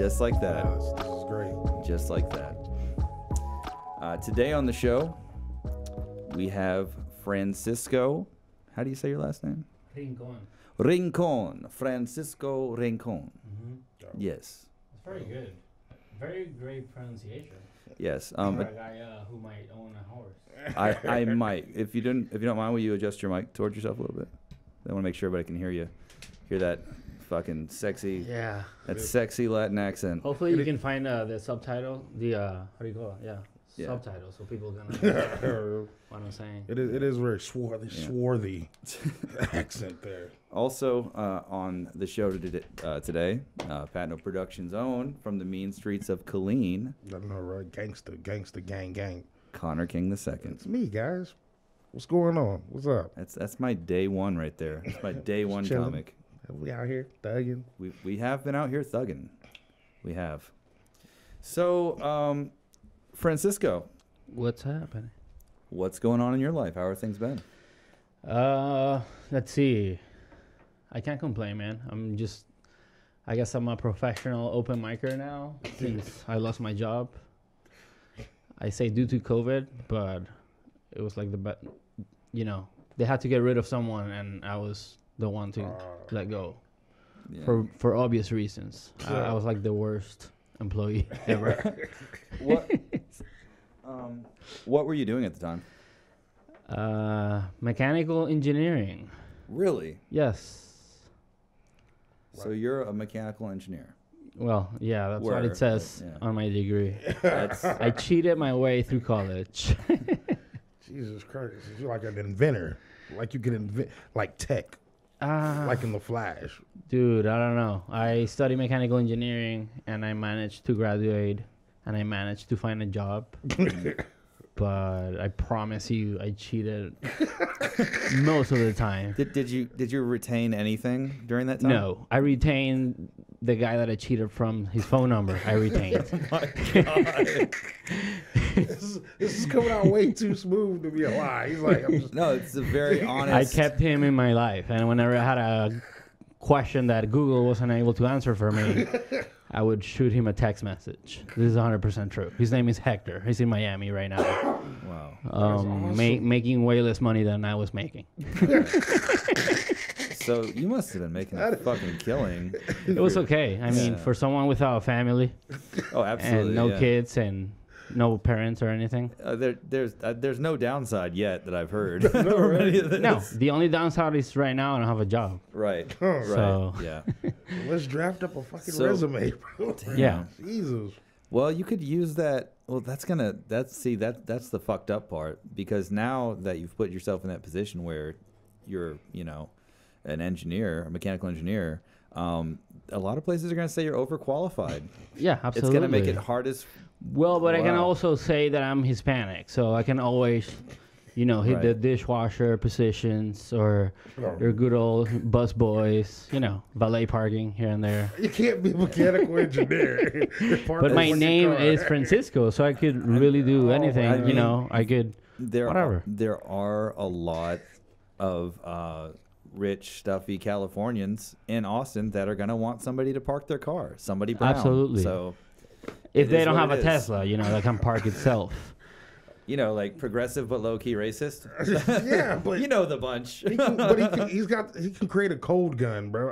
And we're live. Just like that. Yeah, this, this is great. Just like that. Uh, today on the show, we have Francisco. How do you say your last name? Rincon. Rincon. Francisco Rincon. Mm-hmm. Yes. It's very good. Very great pronunciation. Yes. Um, For a guy uh, who might own a horse. I, I might. If you didn't, if you don't mind, will you adjust your mic towards yourself a little bit? I want to make sure everybody can hear you. Hear that fucking sexy, Yeah. that sexy Latin accent. Hopefully you can find uh, the subtitle, the uh, how do you call it? Yeah, Yeah. subtitle, so people can understand it what I'm saying. is. It is very swarthy, Yeah. swarthy accent there. Also uh, on the show today, uh, today uh, Patno Productions own from the mean streets of Killeen, I know, right? Gangster, gangster, gang, gang. Connor King II. It's me, guys. What's going on? What's up? That's that's my day one right there. That's my day one chilling. comic. We out here thugging. We we have been out here thugging. We have. So, um, Francisco, What's happening? what's going on in your life? How are things been? Uh, let's see. I can't complain, man. I'm just, I guess I'm a professional open micer now since I lost my job. I say due to COVID, but it was like the bet, you know, they had to get rid of someone, and I was the want to Uh, let go Yeah. for for obvious reasons. I, I was like the worst employee ever. what? um, what were you doing at the time? uh, mechanical engineering. Really? Yes. So you're a mechanical engineer. Well, yeah, that's what it says yeah. on my degree. I cheated my way through college. Jesus Christ. You're like an inventor. Like you can invent, like tech, Ah, like in The Flash. dude, I don't know. I studied mechanical engineering and I managed to graduate and I managed to find a job. but I promise you, I cheated most of the time. did, did you did you retain anything during that time? No, I retained the guy that I cheated from his phone number. I retained. Oh this, is, this is coming out way too smooth to be a lie. He's like, I'm just, No, it's a very honest. I kept him in my life, and whenever I had a question that Google wasn't able to answer for me, I would shoot him a text message. This is 100% true. His name is Hector. He's in Miami right now, Wow. um, ma- making way less money than I was making. So you must have been making a fucking killing. It was okay. I mean, Yeah. for someone without a family Oh, absolutely. and no yeah. kids and no parents or anything. Uh, there, there's uh, there's no downside yet that I've heard. from any No, the only downside is right now I don't have a job. Right. Huh. Right. So- Yeah. let's draft up a fucking So- resume, bro. Yeah. Jesus. Well, you could use that. Well, that's gonna. That's see that that's the fucked up part because now that you've put yourself in that position where you're, you know, an engineer, a mechanical engineer. Um, a lot of places are gonna say you're overqualified. Yeah, absolutely. It's gonna make it hard as Well, but I can Wow. also say that I'm Hispanic, so I can always, you know, hit the Right. dishwasher positions or your good old bus boys, you know, valet parking here and there. You can't be a mechanical engineer. But my name is Francisco, so I could really do anything. I you mean, know, I could. there Whatever. Are, there are a lot of uh, rich, stuffy Californians in Austin that are gonna want somebody to park their car. Somebody brown. Absolutely. So If It they don't have a is. Tesla, you know, that can park itself. you know, like progressive but low key racist. yeah, but you know the bunch. he can, but he can, he's got he can create a cold gun, bro.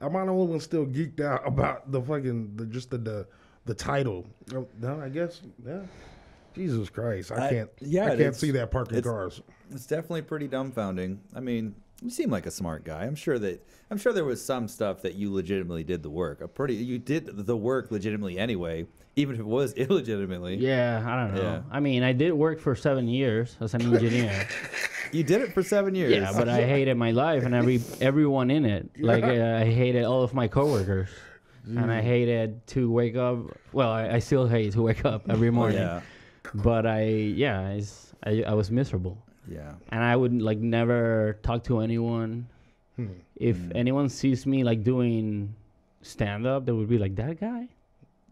I, am I the only one still geeked out about the fucking the, just the, the the title? Oh, No, I guess yeah. Jesus Christ, I I- can't. yeah, I can't see that parking it's- cars. It's definitely pretty dumbfounding. I mean, you seem like a smart guy. I'm sure that I'm sure there was some stuff that you legitimately did the work. A pretty you did the work legitimately anyway, even if it was illegitimately. Yeah, I don't know. Yeah. I mean, I did work for seven years as an engineer. You did it for seven years. yeah, but I hated my life and every everyone in it. Like uh, I hated all of my coworkers, and I hated to wake up. Well, I, I still hate to wake up every morning. yeah, But I, yeah, I, I was miserable, yeah. and I would like never talk to anyone. If Mm. anyone sees me like doing stand up, they would be like, "That guy."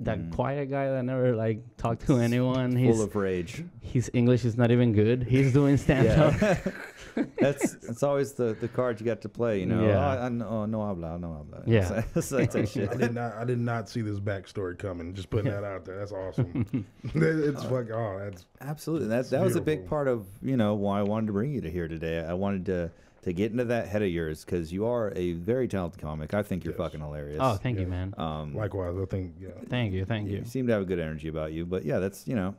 That Mm. quiet guy that never like talked to anyone. He's Full of rage. his English is not even good. He's doing stand up. That's that's always the, the card you got to play, you know. Yeah. Oh, I, I, no, no habla, no habla. Yeah. It's like that shit. I did not. I did not see this backstory coming. Just putting that out there. That's awesome. it's fucking. Oh, that's Absolutely. That It's that was a big part of you know why I wanted to bring you to here today. I wanted to to get into that head of yours because you are a very talented comic. I think you're Yes. fucking hilarious. Oh, thank you, man. um, likewise. I think. Yeah. Thank you, thank you you. seem to have a good energy about you. But yeah, that's you know,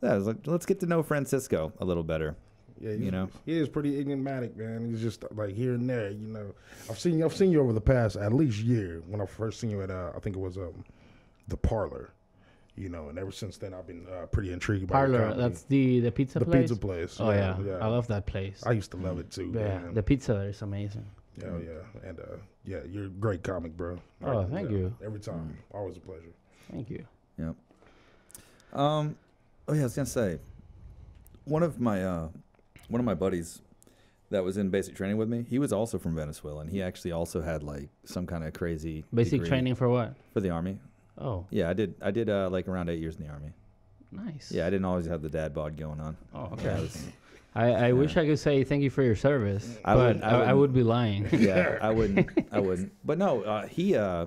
that was like let's get to know Francisco a little better. Yeah, You know? he is pretty enigmatic, man. He's just like here and there. You know, I've seen you. I've seen you over the past at least year. When I first seen you at, uh, I think it was um, the Parlor. You know, and ever since then, I've been uh, pretty intrigued by your Parlor, comedy. that's the the pizza the place. pizza place. Oh yeah. I love that place. I used to love it too. yeah, man. the pizza there is amazing. Yeah, yeah, and uh, yeah, you're a great comic, bro. Oh, Like, thank yeah, you. Every time, always a pleasure. Thank you. Yep. Um, oh yeah, I was gonna say, one of my uh, one of my buddies that was in basic training with me, he was also from Venezuela, and he actually also had like some kind of crazy Basic degree training for what? for the army. Oh, Yeah, I did. I did uh, like around eight years in the army. nice. Yeah, I didn't always have the dad bod going on. Oh, Yeah, okay. I was- I, I wish I could say thank you for your service, I but would- I, I would be lying. yeah, I wouldn't. I wouldn't. But no, uh, he uh,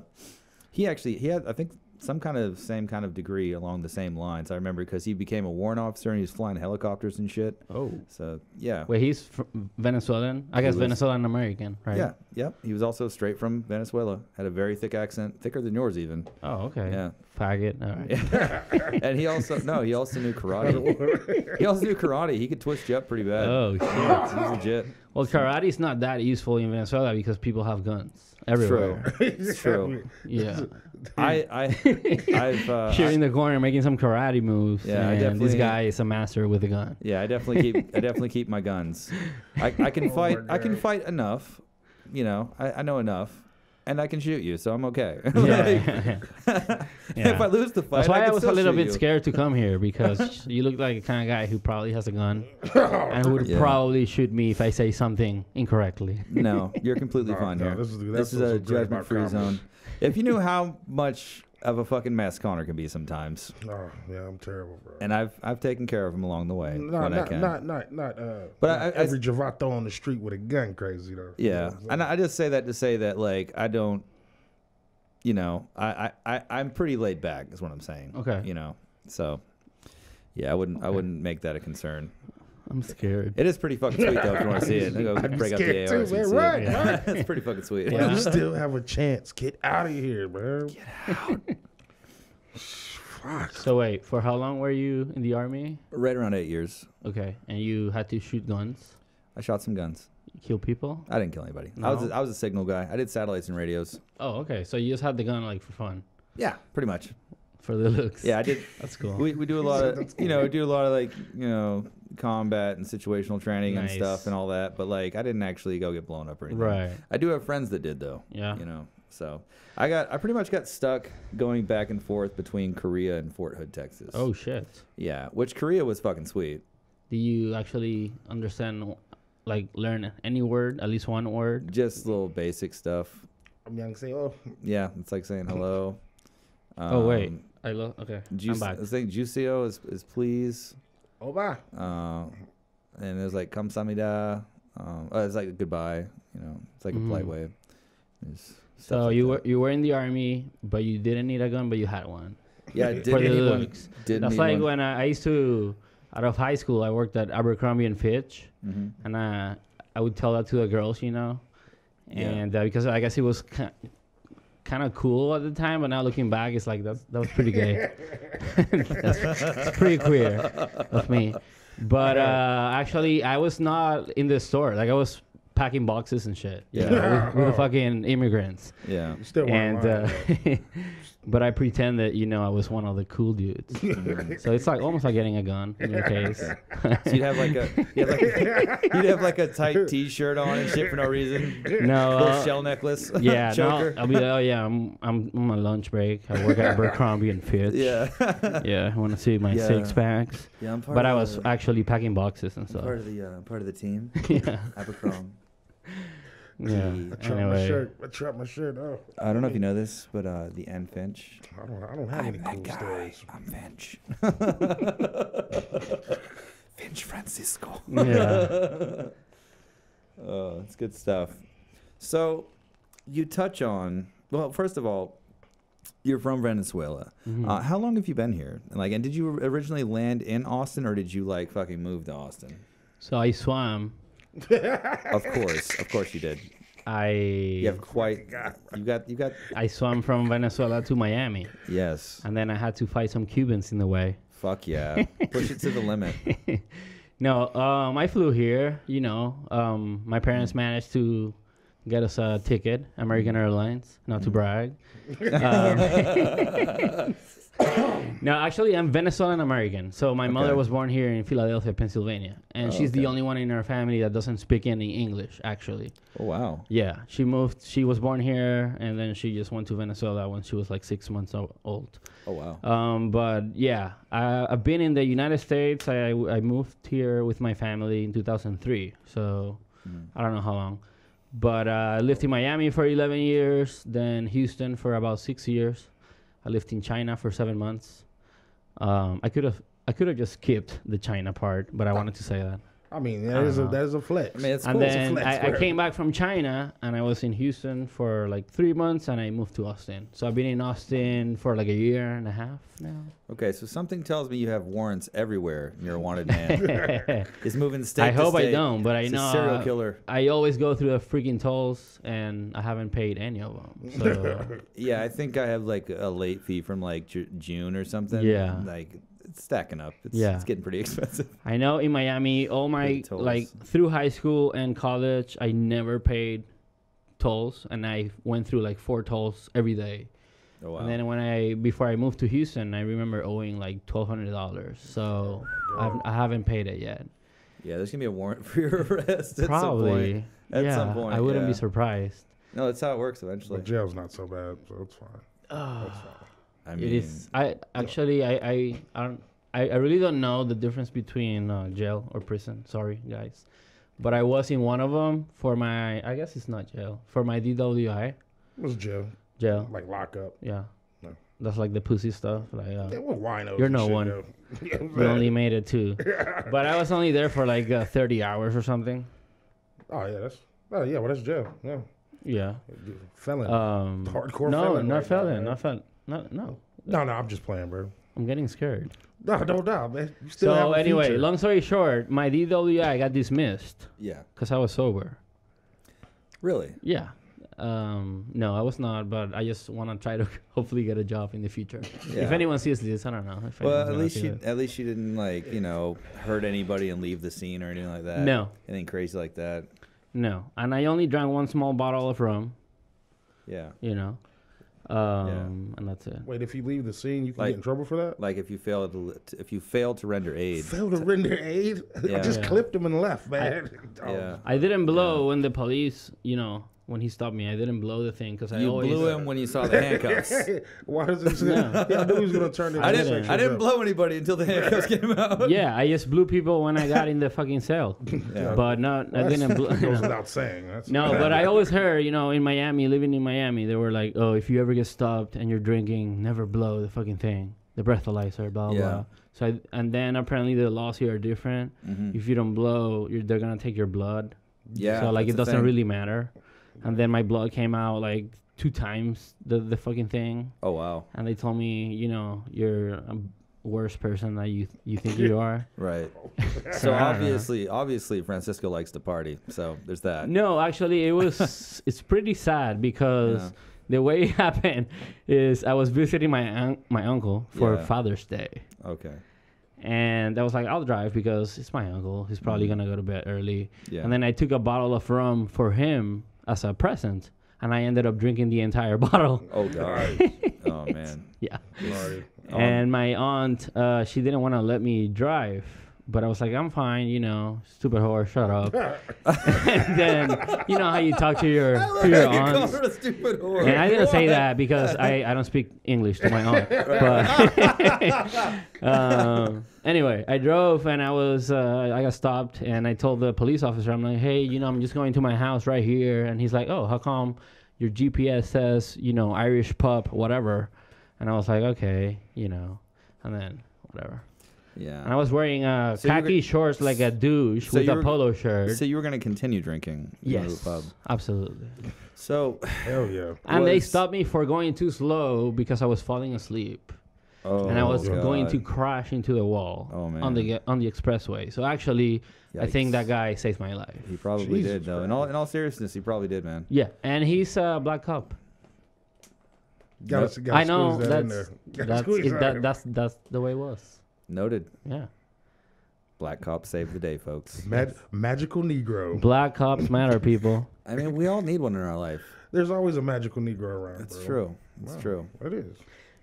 he actually he had I think some kind of same kind of degree along the same lines. I remember because he became a warrant officer and he was flying helicopters and shit. oh, So yeah, wait, he's fr- Venezuelan. I He guess was- Venezuelan American, right? yeah, yep. He was also straight from Venezuela. Had a very thick accent, thicker than yours even. Oh, okay. Yeah, Faggot. All right. and he also no, he also knew karate. he also knew karate. He could twist you up pretty bad. Oh shit. He's legit. Well, karate is not that useful in Venezuela because people have guns everywhere. It's true. Yeah. I I I've uh, Here in the corner making some karate moves. Yeah, I definitely- this guy is a master with a gun. Yeah, I definitely keep I definitely keep my guns. I, I can Oh fight my I can fight enough, you know. I, I know enough, and I can shoot you, so I'm okay. Yeah. If I lose the fight, That's why I, can was a little bit you. scared to come here because you look like the kind of guy who probably has a gun and would Yeah. probably shoot me if I say something incorrectly. No, you're completely No, fine no, here. this is- This that's is a so great about judgment-free zone. If you knew how much of a fucking mess Connor can be sometimes, Oh, yeah, I'm terrible, bro. and I've I've taken care of him along the way No, when I can. not, not, not, uh, But not I- I- every Javato on the street with a gun crazy, though. You know Yeah, I'm and I just say that to say that like I don't, you know, I I, I I'm pretty laid back is what I'm saying. Okay. You know, so yeah, I wouldn't I wouldn't make that a concern. I'm scared. It is pretty fucking sweet though if you want to see it. Go I'm be break up the scared too, AR. so you man. see it. Right, Yeah. right. it's pretty fucking sweet. Yeah. you still have a chance. Get out of here, bro. Get out. Fuck. So wait, for how long were you in the army? right around eight years, Okay, and you had to shoot guns, I shot some guns. kill people. I didn't kill anybody. I was No? a, I was a signal guy. I did satellites and radios. Oh, okay. So you just had the gun like for fun, Yeah, pretty much. for the looks. Yeah, I did. that's cool. we, we do a lot of that's you know we do a lot of like you know combat and situational training and stuff and all that but like i didn't actually go get blown up or anything right. i do have friends that did though Yeah. you know so i got i pretty much got stuck going back and forth between korea and fort hood texas Oh shit. yeah which korea was fucking sweet Do you actually understand, like, learn any word, at least one word? just little basic stuff I'm young. Say, oh, yeah it's like saying hello Oh, wait. Um, I love. Okay, juice, I'm back. I was saying Juicio is, is please oh, bye. uh, and it was like kamsamida um, uh, it's like goodbye you know it's like a polite Mhm. way There's stuff So like you that. were you were in the army, but you didn't need a gun, but you had one. Yeah, I For didn't the need one. looks. Didn't That's need like one. when I, I used to, out of high school, I worked at Abercrombie and Fitch, Mhm. and I I would tell that to the girls, you know, Yeah. and uh, because I guess it was kind kind of cool at the time, but now looking back, it's like that's that was pretty gay. that's, that's pretty queer of me. But uh, actually, I was not in the store. Like I was packing boxes and shit. you Yeah. know, with, with the fucking immigrants. Yeah. Still and and uh, but I pretend that you know I was one of the cool dudes. so it's like almost like getting a gun in your case. So you'd have like a you'd have like, you'd have like a tight T-shirt on and shit for no reason. no, uh, shell necklace. yeah, no. I'll be like, oh yeah, I'm I'm on my lunch break. I work at Abercrombie and Fitch. yeah. yeah, I want to see my Yeah. six packs. Yeah, I'm part But of I was the, actually packing boxes and I'm stuff. part of the uh, part of the team. yeah. Abercrombie. Yeah. I trapped my Anyway, shirt. I trapped my shirt. Oh, I don't know if you know this, but uh, the N Finch. I don't. I don't have any cool stories. I'm Finch. Finch Francisco. yeah. Oh, it's good stuff. So, you touch on well. First of all, you're from Venezuela. Mhm. Uh, how long have you been here? And, Like, and did you originally land in Austin, or did you like fucking move to Austin? So I swam. Of course, of course you did. I You have quite. You got. You got. I swam from Venezuela to Miami, Yes. and then I had to fight some Cubans in the way. Fuck yeah. Push it to the limit. No, um, I flew here. You know, um, my parents managed to get us a ticket, American Airlines. Not to brag. Um, no, actually, I'm Venezuelan American. So my mother was born here in Philadelphia, Pennsylvania, and Oh, she's the only one in our family that doesn't speak any English. Actually, Oh wow. yeah, she moved. She was born here, and then she just went to Venezuela when she was like six months old. Oh wow. Um, but yeah, I, I've been in the United States. I, I moved here with my family in 2003. So Mm. I don't know how long. But uh, I lived in Miami for 11 years, then Houston for about six years. I lived in China for seven months. Um, I could have I could have just skipped the China part, but I wanted to say that. I mean, I that is a don't know. that is a flex. I mean, it's and cool. It's a then flex, I, I came back from China and I was in Houston for like three months and I moved to Austin. So I've been in Austin for like a year and a half now. Okay, so something tells me you have warrants everywhere. You're a wanted man. He's moving state. I to hope I don't, but I He's a know serial uh, killer. I always go through the freaking tolls, and I haven't paid any of them. So Yeah, I think I have like a late fee from like June or something. Yeah. like it's stacking up. It's, Yeah. it's getting pretty expensive. I know in Miami, all my like through high school and college, I never paid tolls, and I went through like four tolls every day. Oh wow. And then when I before I moved to Houston, I remember owing like twelve hundred dollars. So oh, I've, I haven't paid it yet. yeah, there's gonna be a warrant for your arrest at some point. Probably. At yeah, some point, I wouldn't be surprised. No, that's how it works eventually. But jail's not so bad, so it's fine. That's fine. I mean, it is. I actually, I, I, I. I, I really don't know the difference between uh, jail or prison. Sorry, guys, but I was in one of them for my. I guess it's not jail for my DWI. It was jail, Jail. like lockup. Yeah. No. That's like the pussy stuff. Like uh, They were winos. You're no one. though. Yeah, we only made it two, but I was only there for like uh, thirty hours or something. Oh yeah, that's. Oh yeah, well that's jail. Yeah, Yeah. felon. Um. Hardcore No, felon not right now, felon. Not felon. No, no. no, no, I'm just playing, bro. I'm getting scared. No, no doubt, man. You still have So a anyway, future. long story short, my DWI got dismissed yeah, because I was sober. really. Yeah. Um, no, I was not, but I just want to try to hopefully get a job in the future. Yeah. If anyone sees this, I don't know. If Well, at least she at least she didn't like you know hurt anybody and leave the scene or anything like that. No, anything crazy like that. no. And I only drank one small bottle of rum, Yeah, you know. Um, and that's it. Wait, if you leave the scene, you can Like- get in trouble for that. like if you fail to if you fail to render aid. Fail to render aid. I just Yeah. clipped him and left, man. Oh, Yeah, I didn't blow when the police, you know, when he stopped me. I didn't blow the thing because I you always. blew him when you saw the handcuffs. Why does it say? No. Yeah, I knew he was gonna turn into I a didn't. sexual I didn't bill. blow anybody until the handcuffs came out. Yeah, I just blew people when I got in the fucking cell, Yeah. but no, I didn't. Blow, Goes without saying. That's No, but I always heard, you know, in Miami, living in Miami, they were like, "Oh, if you ever get stopped and you're drinking, never blow the fucking thing, the breathalyzer, blah blah." Yeah. blah. So, I, and then apparently the laws here are different. Mhm. If you don't blow, you're, they're gonna take your blood. Yeah. so like it doesn't thing. really matter. And then my blood came out like two times the the fucking thing, Oh wow. and they told me, you know, you're a worse person that you you think you are. Right. So obviously, obviously, Francisco likes to party. So there's that. No, actually, it was. it's pretty sad because Yeah. the way it happened is I was visiting my un- my uncle for Yeah. Father's Day, Okay. and I was like, I'll drive because it's my uncle. He's probably Mhm. gonna go to bed early. Yeah. And then I took a bottle of rum for him as a present, and I ended up drinking the entire bottle. oh god. oh man. Yeah. Sorry. Um, And my aunt, uh, she didn't want to let me drive but I was like, I'm fine, you know, stupid whore, shut up. and then you know how you talk to your to your aunts. a stupid whore. And I didn't say that because I, I don't speak English to my aunt. But um, anyway, I drove and I was uh, I got stopped and I told the police officer I'm like, hey, you know, I'm just going to my house right here. And he's like, oh, how come your GPS says you know Irish pup whatever? And I was like, okay, you know, and then whatever. Yeah. And I was wearing uh, So khaki shorts like a douche so with a were- polo shirt. So you were gonna continue drinking? in the yes, pub. absolutely. So, Hell yeah. And they stopped me for going too slow because I was falling asleep. oh, and I was God. going to crash into the wall Oh, on the on the expressway. So actually, I think that guy saved my life. He probably Jesus did though. In all in all seriousness, he probably did, man. Yeah, and he's a black cop. Gotta, gotta I know that that's that's it, that that, that's that's the way it was. Noted. Yeah, Black cops save the day, folks. Mag- magical Negro. black cops matter, people. I mean, we all need one in our life. There's always a magical Negro around. That's bro. true. It's Wow. true. It is.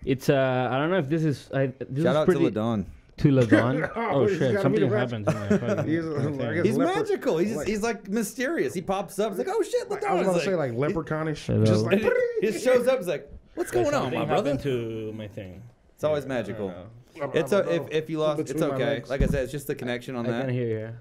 It's uh, I don't know if this is I this Shout is out pretty to Ladon. to Ladon. Oh, oh he's shit, gotta be something happened to my fucking. He is, my I thing. guess- He's magical. He's like- he's like mysterious. He pops up. He's like, oh shit, Like, Ladon. I was gonna It's say like leprechaunish. Hello. Just like he, he shows up. He's like, what's going on, Something my brother? happened to my thing. It's always I magical. Don't know. It's a, if if you lost, it's okay. Like I said, it's just the connection on I that. can hear you.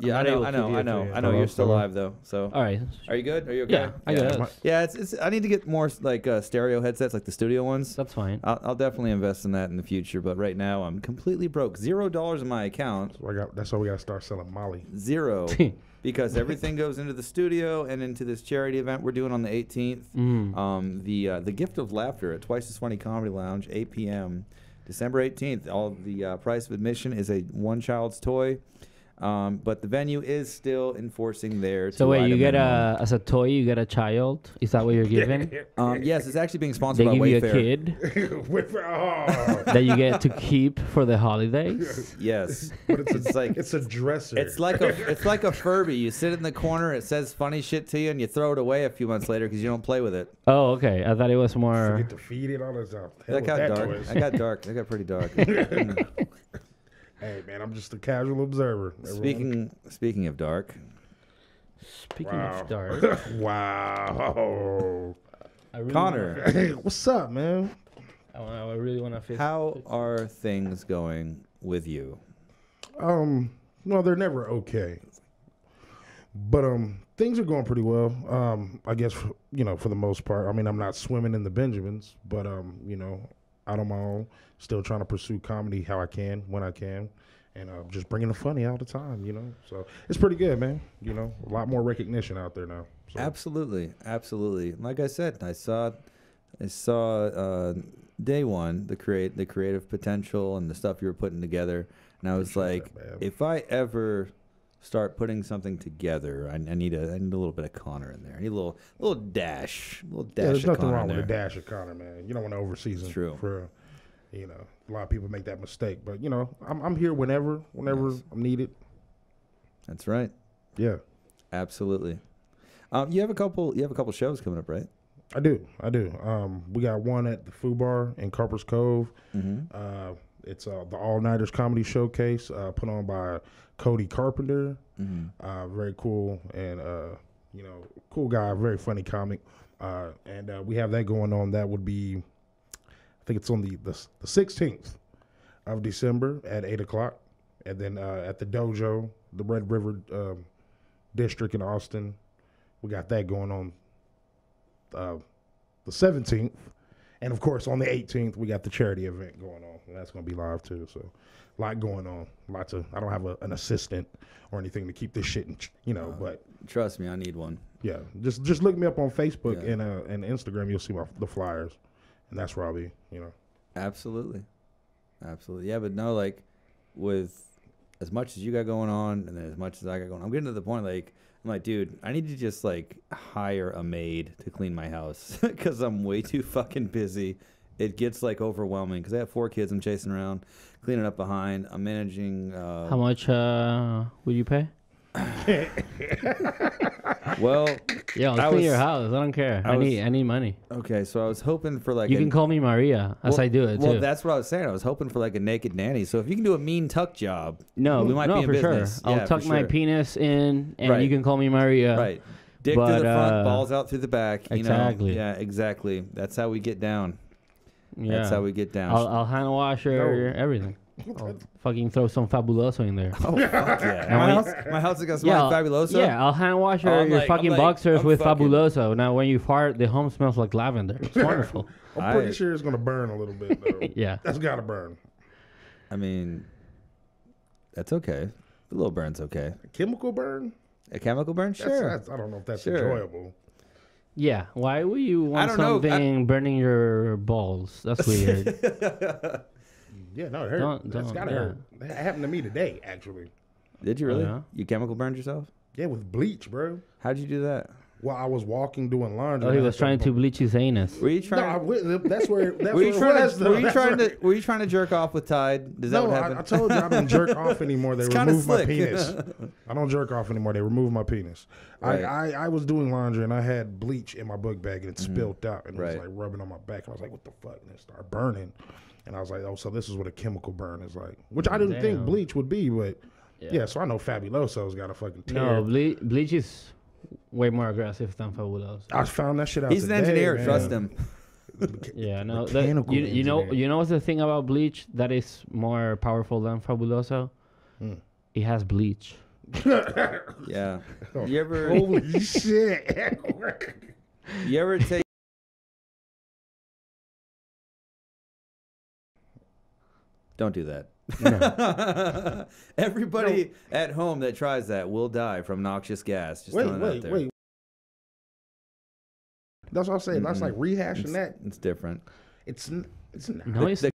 Yeah, I know, I know, I know, you. I know. Hello, You're still alive though. So, All right. are you good? Are you okay? Yeah, I yeah. guess. Yeah, it's, it's. I need to get more like uh, stereo headsets, like the studio ones. That's fine. I'll, I'll definitely invest in that in the future. But right now, I'm completely broke. Zero dollars in my account. So I got, that's why we gotta start selling Molly. Zero. because everything goes into the studio and into this charity event we're doing on the 18th. Mm. Um, the uh, the gift of laughter at Twice as Funny Comedy Lounge, 8 p.m. December 18th. All the uh, price of admission is a one child's toy, um, but the venue is still enforcing their. So wait, you get minimum. a as a toy, you get a child. Is that what you're giving? Um, yes, it's actually being they sponsored by give you a Wayfair. kid With- oh. that you get to keep for the holidays. Yes, but it's, it's like it's a dresser. It's like a it's like a Furby. You sit in the corner, it says funny shit to you, and you throw it away a few months later because you don't play with it. Oh, okay. I thought it was You more. get to feed it all this stuff. Hell That got that dark. noise. That got dark. That got pretty dark. Hey man, I'm just a casual observer. everyone. speaking speaking of dark, Speaking Wow. of dark, wow. Really Connor, hey, what's up, man? Wanna, I, wanna, I really want to fix. how are things going with you? Um, no, they're never okay. But um, things are going pretty well. Um, I guess you know for the most part. I mean, I'm not swimming in the Benjamins, but um, you know, out on my own, still trying to pursue comedy how I can when I can, and uh, just bringing the funny all the time. You know, so it's pretty good, man. You know, a lot more recognition out there now. So. Absolutely, absolutely. Like I said, I saw, I saw uh, day one the create the creative potential and the stuff you were putting together, and I was Appreciate like, that, if I ever start putting something together, I, I need a I need a little bit of Connor in there. I need a little little dash, little dash. Yeah, there's of nothing Connor wrong with a dash of Connor, man. You don't want to overseason. True. For, you know, a lot of people make that mistake, but you know, I'm I'm here whenever, whenever Yes. I'm needed. That's right. Yeah, Absolutely. Um, you have a couple. You have a couple shows coming up, right? I do. I do. Um, we got one at the Foo Bar in Copperas Cove. Mm-hmm. Uh, it's uh, the All Nighters Comedy Showcase, uh, put on by Cody Carpenter. Mm-hmm. Uh, very cool and uh, you know, cool guy, very funny comic. Uh, and uh, we have that going on. That would be, I think it's on the the the sixteenth of December at eight o'clock, and then uh, at the Dojo, the Red River um, District in Austin, we got that going on. Uh, the seventeenth, and of course on the eighteenth we got the charity event going on, and that's going to be live too. So, a lot going on. Lots of. I don't have a, an assistant or anything to keep this shit, in, you know. But Trust me, I need one. yeah, just just look me up on Facebook Yeah. and uh, and Instagram. You'll see my the flyers, and that's where I'll be. You know. Absolutely, absolutely. Yeah, but no, like with as much as you got going on, and then as much as I got going, I'm getting to the point like I'm like, dude, I need to just like hire a maid to clean my house because I'm way too fucking busy. It gets like overwhelming because I have four kids I'm chasing around, cleaning up behind. I'm managing. Uh, How much uh, would you pay? Well, Yo, I clean your house. I don't care. I I, was- need I need money. okay, so I was hoping for like you a- can call me Maria, as well- I do it Well, too. that's what I was saying. I was hoping for like a naked nanny. So if you can do a mean tuck job, no, we might no, be in for business. sure. I'll Yeah, tuck my penis in, and Right. you can call me Maria. right? Dick through the front, uh, balls out through the back. You exactly. Know? Yeah, exactly. That's how we get down. Yeah. That's how we get down. I'll, I'll hand wash her everything. I'll fucking throw some fabuloso in there. oh fuck yeah! And My we- house, my house is gonna smell Yeah, like fabuloso. Yeah, I'll hand wash her I'm your like- I'm fucking like- boxers I'm with fucking- fabuloso. Now, when you fart, the home smells like lavender. It's wonderful. I'm pretty I- sure it's gonna burn a little bit though. yeah. That's gotta burn. I mean, that's okay. A little burn's okay. A chemical burn? A chemical burn, That's, sure. that's, I don't know if that's Sure. enjoyable. Yeah. Why would you want don't know. I- something burning your balls? That's weird. Yeah, no, it hurt. Don't- that's don't- gotta yeah. hurt. That happened to me today, actually. Did you really? yeah? You chemical burned yourself? Yeah, with bleach, bro. How'd you do that? Well, I was walking doing laundry. oh, he and I was had trying to bleach his anus. Were you No, trying? I wi- that's where. That's were you where trying it was, to? though. Were you That's trying where- to? Were you trying to jerk off with Tide? Is that No, what I, happened? I told you I don't jerk off anymore. They It's kinda removed my slick. penis. I don't jerk off anymore. They removed my penis. Right. I, I, I was doing laundry and I had bleach in my book bag and it mm-hmm. spilled out and it Right. was like rubbing on my back. and I was like, what the fuck? And it started burning. And I was like, oh, so this is what a chemical burn is like. Which I didn't think bleach would be, but yeah, so I know Fabuloso's got a fucking tear. No, ble- bleach is way more aggressive than fabuloso. I found that shit out He's an engineer. man. Trust him. Yeah, no. That, you, you know, you know what's the thing about bleach that is more powerful than fabuloso? Hmm. It has bleach. Yeah. You ever? Holy shit. You ever take? Don't do that. Everybody at home that tries that will die from noxious gas. Just wait, throwing out wait, there. wait. That's what I'm saying. That's Mm-mm. like rehashing It's, that. it's different. It's it's not. No, it's the-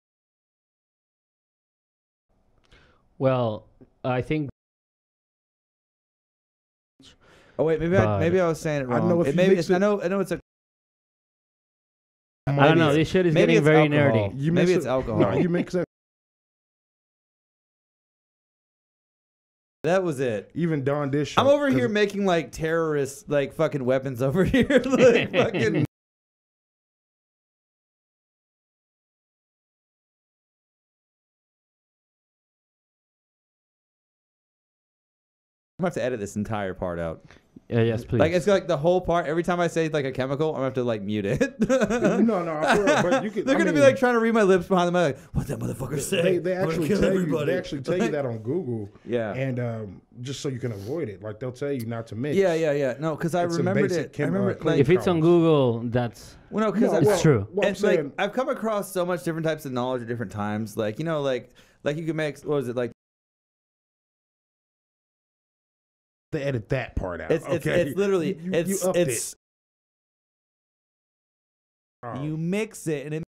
well. I think Oh wait, maybe I, maybe I was saying it wrong. I wrong. know if it you maybe mix it's, I know I know it's a I don't know. This shit is maybe getting it's very alcohol. nerdy. You maybe it's alcohol. No, you mix that. That was it. Even Dawn Dish. I'm over here making like terrorist like fucking weapons over here. like fucking I'm gonna have to edit this entire part out. Uh, yes, please. Like it's like the whole part. Every time I say like a chemical, I'm gonna have to like mute it. No, no, I but you could. They're I gonna be like trying to read my lips behind the mic. Like, what that motherfucker say? They, they actually kill tell you. They actually tell you that on Google, Yeah. and um, just so you can avoid it. Like they'll tell you not to mix. Yeah, yeah, yeah. No, because I It's some remembered basic it. chem- I remember uh, like if it's on. Google, that's well, no, because No, It's well, true. Well, I'm it's like I've come across so much different types of knowledge at different times. Like you know, like like you can make what was it like? They edit that part out. It's it's, okay? it's literally You- you- it's you upped it's it. Oh. you mix it and it.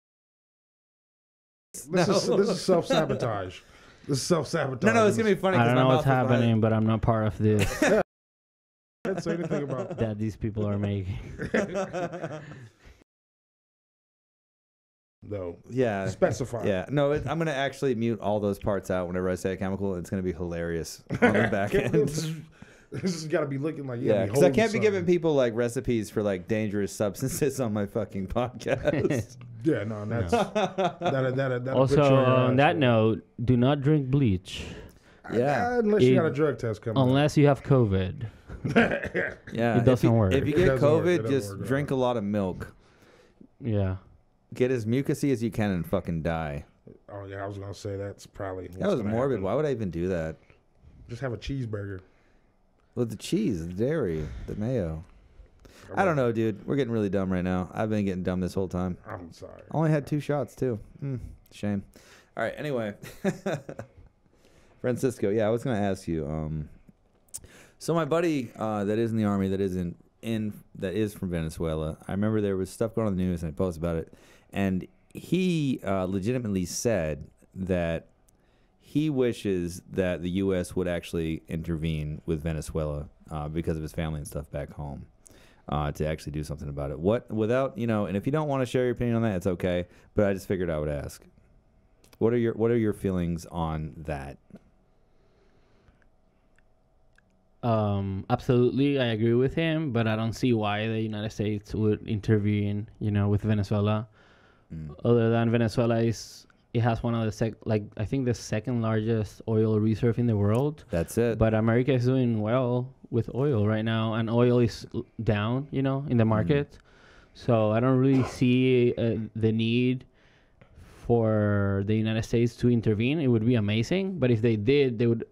This is No. this is self sabotage. This is self sabotage. No, no, it's gonna be funny. I don't my know what's mouth was happening, but I'm not part of this Can't say anything about that these people are making. running. though. yeah. Specify. Yeah, no, it, I'm gonna actually mute all those parts out whenever I say a chemical. It's gonna be hilarious on the back end. this has got to be looking like Yeah, gotta because I can't be giving people like recipes for like dangerous substances on my fucking podcast. Yeah, no, that's that. That that that. also, on that note, do not drink bleach uh, Yeah. unless you It- got a drug test coming. up. unless you have COVID. yeah, It doesn't if you, work. If you get doesn't work. COVID, just work at drink a lot of milk. Yeah. Get as mucusy as you can and fucking die. Oh yeah, I was gonna say that's probably That was morbid. happen. Why would I even do that? Just have a cheeseburger. With the cheese, the dairy, the mayo. I don't know, dude. We're getting really dumb right now. I've been getting dumb this whole time. I'm sorry. I only had two shots too. Hmm, shame. All right. Anyway, Francisco. Yeah, I was gonna ask you. Um, so my buddy uh, that is in the army, that is in in that is from Venezuela. I remember there was stuff going on in the news, and I posted about it, and he uh, legitimately said that he wishes that the U.S. would actually intervene with Venezuela uh, because of his family and stuff back home uh, to actually do something about it. What without you know, and if you don't want to share your opinion on that, it's okay. But I just figured I would ask. What are your What are your feelings on that? um, absolutely, I agree with him, but I don't see why the United States would intervene, you know, with Venezuela. Mm. Other than Venezuela is it has one of the sec like I think the second largest oil reserve in the world. That's it. But America is doing well with oil right now, and oil is down, you know, in the market. So I don't really see uh, the need for the United States to intervene. It would be amazing, but if they did, they would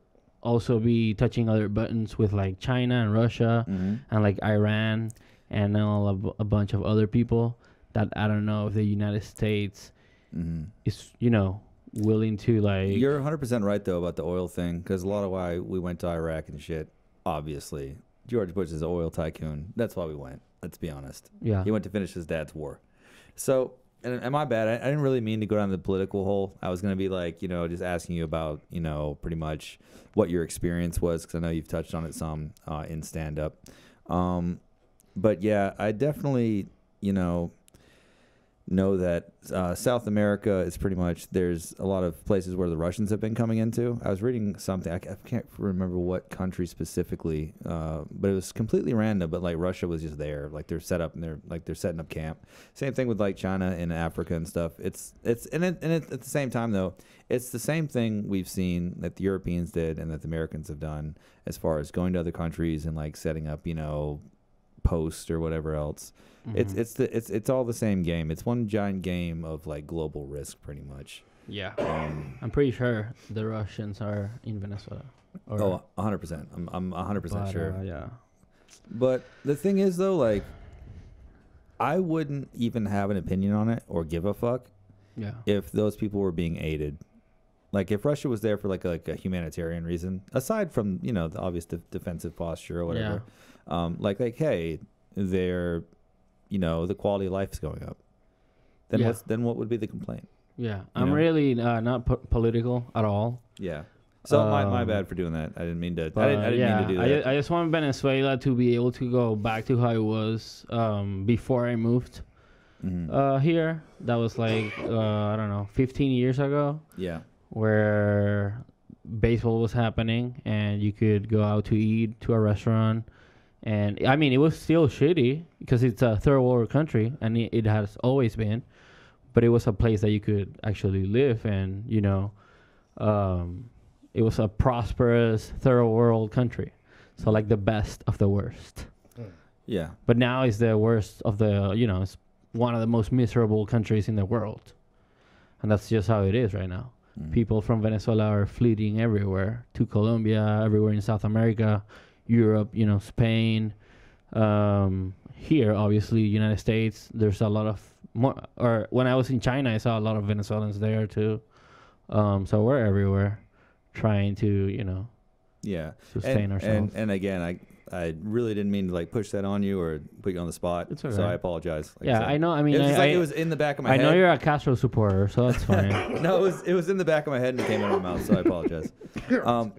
also be touching other buttons with like China and Russia Mhm. and like Iran and all of a bunch of other people that I don't know if the United States Mhm. is, you know, willing to like You're 100% right though about the oil thing because a lot of why we went to Iraq and shit. Obviously, George Bush is an oil tycoon. That's why we went. Let's be honest. yeah. He went to finish his dad's war. So, and, and my bad. I, I didn't really mean to go down the political hole. I was gonna be like, you know, just asking you about, you know, pretty much what your experience was because I know you've touched on it some uh, in stand up. Um, but yeah, I definitely, you know, know that uh, South America is pretty much there's a lot of places where the Russians have been coming into. I was reading something I, can't remember what country specifically, uh, but it was completely random. But like Russia was just there, like they're set up and they're like they're setting up camp. Same thing with like China and Africa and stuff. It's it's and it, and it, at the same time though, it's the same thing we've seen that the Europeans did and that the Americans have done as far as going to other countries and like setting up you know posts or whatever else. It's Mhm. it's the it's it's all the same game. It's one giant game of like global risk, pretty much. yeah. Um, I'm pretty sure the Russians are in Venezuela. Or, oh, hundred percent. I'm I'm hundred percent sure. uh, yeah. But the thing is, though, like, I wouldn't even have an opinion on it or give a fuck Yeah. if those people were being aided. Like, if Russia was there for like a, like a humanitarian reason, aside from you know the obvious de- defensive posture or whatever, um, like like hey, their, you know, the quality of life is going up. Then Yeah. what's then what would be the complaint? Yeah. I'm know? really uh, not po- political at all. Yeah. So my, my Um, bad for doing that. I didn't mean to. I didn't, I didn't yeah, mean to do that. ju- I just want Venezuela to be able to go back to how it was um, before I moved Mhm. uh, here. That was like uh, I don't know, 15 years ago, yeah. where baseball was happening and you could go out to eat to a restaurant. And I mean, it was still shitty because it's a third world country, and it, it has always been. But it was a place that you could actually live, and you know, um, it was a prosperous third world country. So like the best of the worst. Yeah. But now it's the worst of the, you know, it's one of the most miserable countries in the world. And that's just how it is right now. Mhm. People from Venezuela are fleeing everywhere to Colombia, everywhere in South America, Europe, you know, Spain. Um, here, obviously, United States, there's a lot of more, or when I was in China, I saw a lot of Venezuelans there too. Um, so we're everywhere trying to, you know, Yeah. sustain and, ourselves. And, and again, I I really didn't mean to like push that on you or put you on the spot. It's So. I apologize. Like yeah, said. I know. I mean, it was, I, like, I, it was in the back of my I head. know you're a Castro supporter, so that's fine. no, it was it was in the back of my head and it came out of my mouth, so I apologize. Um,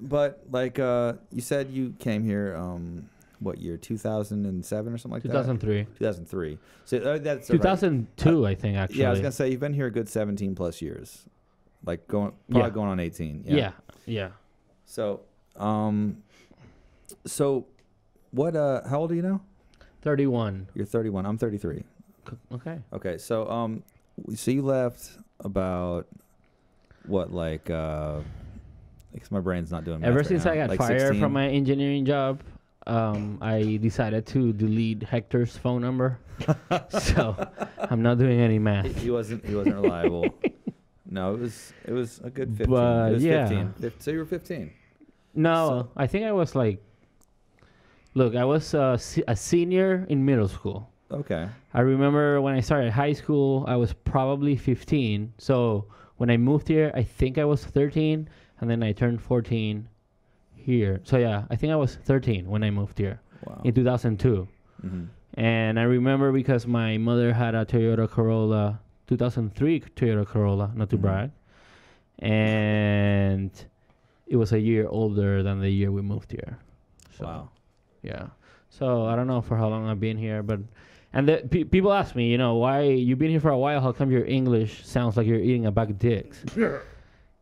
but like uh, you said, you came here. Um, what year? Two thousand and seven or something like that. 2003. Two thousand three. So uh, that's all right. 2002, I think, actually. Yeah, I was gonna say you've been here a good seventeen plus years, like going probably Yeah. going on eighteen. Yeah. yeah. yeah. So, um, so what? Uh, how old are you now? 31. You're thirty one. I'm thirty three. Okay. Okay, so um, so you left about what like uh, because my brain's not doing. Ever right since now. I got Like fired 16? from my engineering job, um, I decided to delete Hector's phone number. so I'm not doing any math. he wasn't. He wasn't reliable. no, it was. It was a good fifteen. But, it was yeah. fifteen. So you were fifteen. No, So- I think I was like, look, I was uh, se- a senior in middle school. Okay. I remember when I started high school, I was probably 15. So when I moved here, I think I was 13, and then I turned 14 here. So yeah, I think I was 13 when I moved here Wow. in 2002. hmm And I remember because my mother had a Toyota Corolla, 2003 Toyota Corolla, not to Mhm. brag, and it was a year older than the year we moved here. So, Wow. Yeah. So I don't know for how long I've been here, but and the, pe- people ask me, you know, why you've been here for a while? How come your English sounds like you're eating a bag of dicks?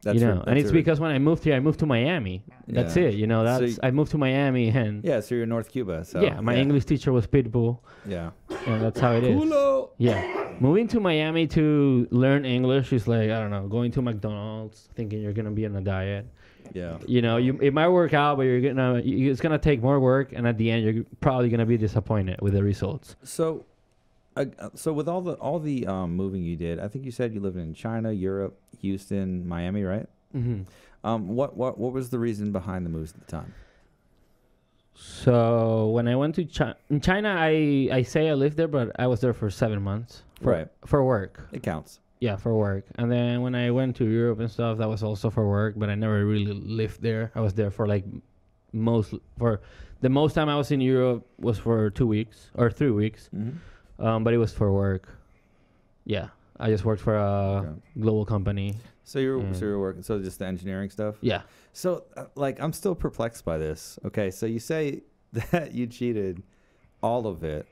That's you know, and that's it's because when I moved here, I moved to Miami. That's Yeah. it. You know, So that's you- I moved to Miami, and Yeah, so you're in North Cuba. So yeah, my yeah. English teacher was Pitbull, Yeah. and that's how it is. Culo. Yeah, moving to Miami to learn English is like I don't know, going to McDonald's thinking you're gonna be on a diet. Yeah. You know, you it might work out, but you're gonna you, it's gonna take more work, and at the end you're probably gonna be disappointed with the results. So, uh, so with all the all the um, moving you did, I think you said you lived in China, Europe, Houston, Miami, right? Mm-hmm. Um, what what what was the reason behind the moves at the time? So when I went to China, in China, I I say I lived there, but I was there for seven months for Right. for work. It counts. Yeah, for work. And then when I went to Europe and stuff, that was also for work, but I never really lived there. I was there for like most for the most time I was in Europe was for two weeks or three weeks, Mm-hmm. Um, but it was for work. Yeah, I just worked for a Okay. global company. So you're Mm. so you're working. So just the engineering stuff. Yeah, So uh, like I'm still perplexed by this. Okay, so you say that you cheated all of it.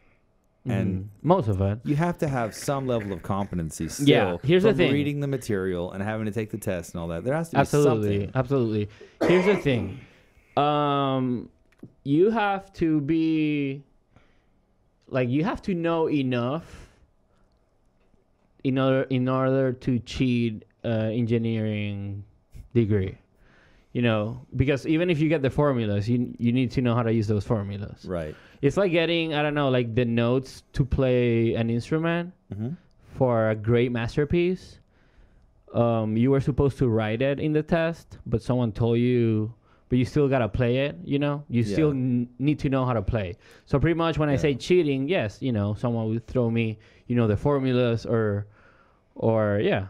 And- Mhm. most of it. You have to have some level of competency still. Yeah, here's the thing. Reading the material and having to take the test and all that. There has to be Absolutely, something. absolutely. Here's the thing. Um, you have to be like you have to know enough in order in order to cheat uh, engineering degree. You know, because even if you get the formulas, you you need to know how to use those formulas. Right. It's like getting I don't know, like the notes to play an instrument Mm-hmm. for a great masterpiece. Um, you were supposed to write it in the test, but someone told you, but you still gotta play it. You know, you still n- need to know how to play. So pretty much when I say cheating, yes, you know, someone would throw me, you know, the formulas or, or yeah,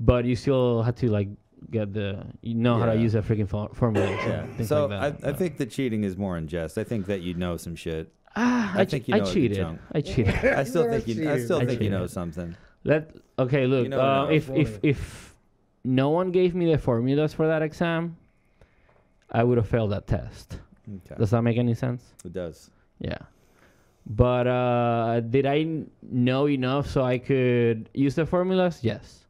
but you still had to like get the you know how to use the freaking for- formulas. Yeah. things So like I, that. I but- think the cheating is more in jest. I think that you know some shit. ah, I I, think che- you know a good cheated. I cheated. I still think you. I cheating. still I think you know something. Let okay. Look, know uh, enough. if if if no one gave me the formulas for that exam, I would have failed that test. Okay. Does that make any sense? It does. Yeah. But uh, did I n- know enough so I could use the formulas? Yes.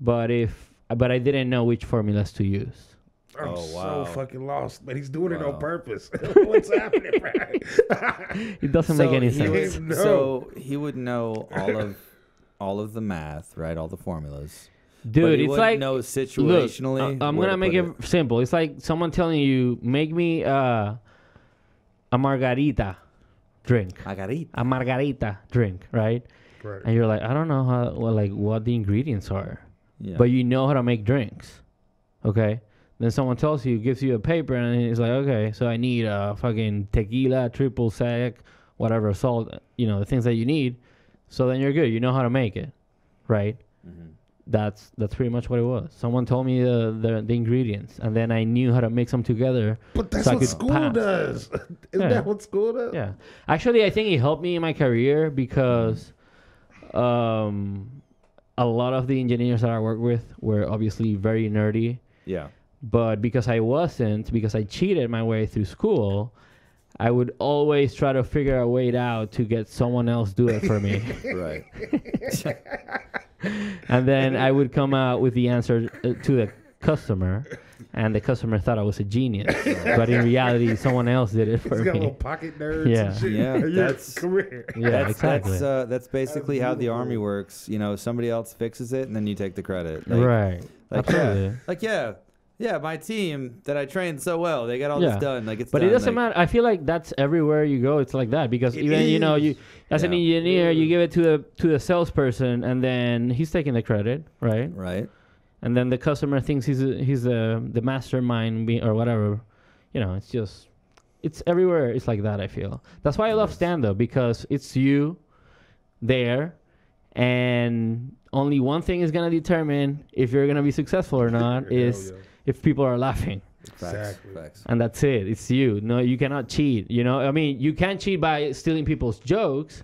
But if but I didn't know which formulas to use. I'm Oh, wow. so fucking lost, but he's doing it on purpose. What's happening, bro? It doesn't make So any he sense. would- So he would know all of all of the math, right? All the formulas. But Dude, he it's like no look, situationally. I- I'm gonna to make put it, simple. It's like someone telling you, make me uh, a margarita drink. Margarita. A margarita drink, right? right. And you're like, I don't know how, well, like, what the ingredients are, Yeah. but you know how to make drinks, okay? Then someone tells you, gives you a paper, and it's like, okay, so I need a fucking tequila, triple sec, whatever salt, you know, the things that you need. So then you're good. You know how to make it, right? Mhm. That's that's pretty much what it was. Someone told me the, the the ingredients, and then I knew how to mix them together. But that's So what school pass. does. Isn't Yeah. that what school does? Yeah, actually, I think it helped me in my career because um, a lot of the engineers that I work with were obviously very nerdy, Yeah. but because I wasn't, because I cheated my way through school. I would always try to figure a way out to get someone else do it for me, Right. and then I would come out with the answer uh, to the customer, and the customer thought I was a genius, but in reality, someone else did it He's for got me. little pocket nerds Yeah. and. Yeah, Your that's- career. Yeah, that's, exactly. That's, uh, that's basically how the army works. You know, somebody else fixes it, and then you take the credit. Like, right. Like, Absolutely. yeah, like yeah, yeah. My team that I trained so well, they got all Yeah. this done. Like it's. But it done, doesn't like- matter. I feel like that's everywhere you go. It's like that because It even you know is. you as an Yeah. engineer, you mm. give it to the to the salesperson, and then he's taking the credit, right? Right. And then the customer thinks he's a, he's the the mastermind be, or whatever. You know, it's just it's everywhere. It's like that. I feel that's why I love Yes. stand up because it's you there, and only one thing is gonna determine if you're gonna be successful or not Hell is yeah. If people are laughing. Exactly. Facts. and that's it. It's you. No, you cannot cheat. You know, I mean, you can cheat by stealing people's jokes,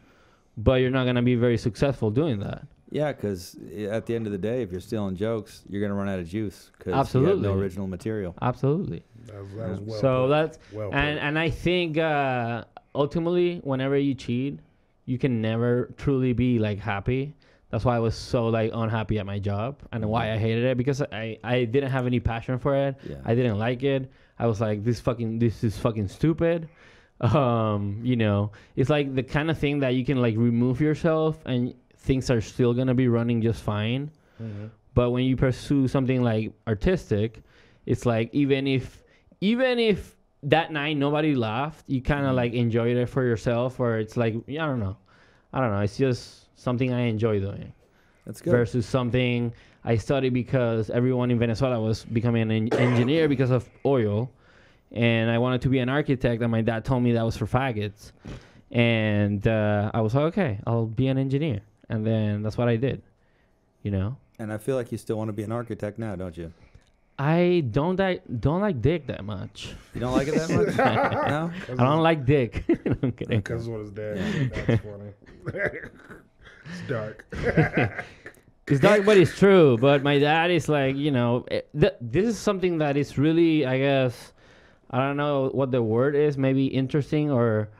but you're not gonna be very successful doing that. Yeah, because at the end of the day, if you're stealing jokes, you're gonna run out of juice because you have no original material. Absolutely. That was, that was well so put. that's well and put. and I think uh, ultimately, whenever you cheat, you can never truly be like happy. That's why I was so like unhappy at my job and why I hated it because I I didn't have any passion for it. Yeah. I didn't like it. I was like, this fucking, this is fucking stupid. Um, you know, it's like the kind of thing that you can like remove yourself and things are still gonna be running just fine. But when you pursue something like artistic, it's like even if, even if that night nobody laughed, you kind of Mhm. like enjoyed it for yourself, or it's like I don't know, I don't know. It's just something I enjoy doing That's good. versus something I studied because everyone in Venezuela was becoming an en- engineer because of oil, and I wanted to be an architect, and my dad told me that was for faggots, and uh, I was like, okay, I'll be an engineer, and then that's what I did, you know. And I feel like you still want to be an architect now, don't you? I don't like don't like dick that much. You don't like it that much? no. I don't like dick. I'm kidding. Because what is his dad. did. That's funny. it's dark. It's dark, but it's true. But my dad is like, you know, eh, th- this is something that is really, I guess, I don't know what the word is. Maybe interesting or,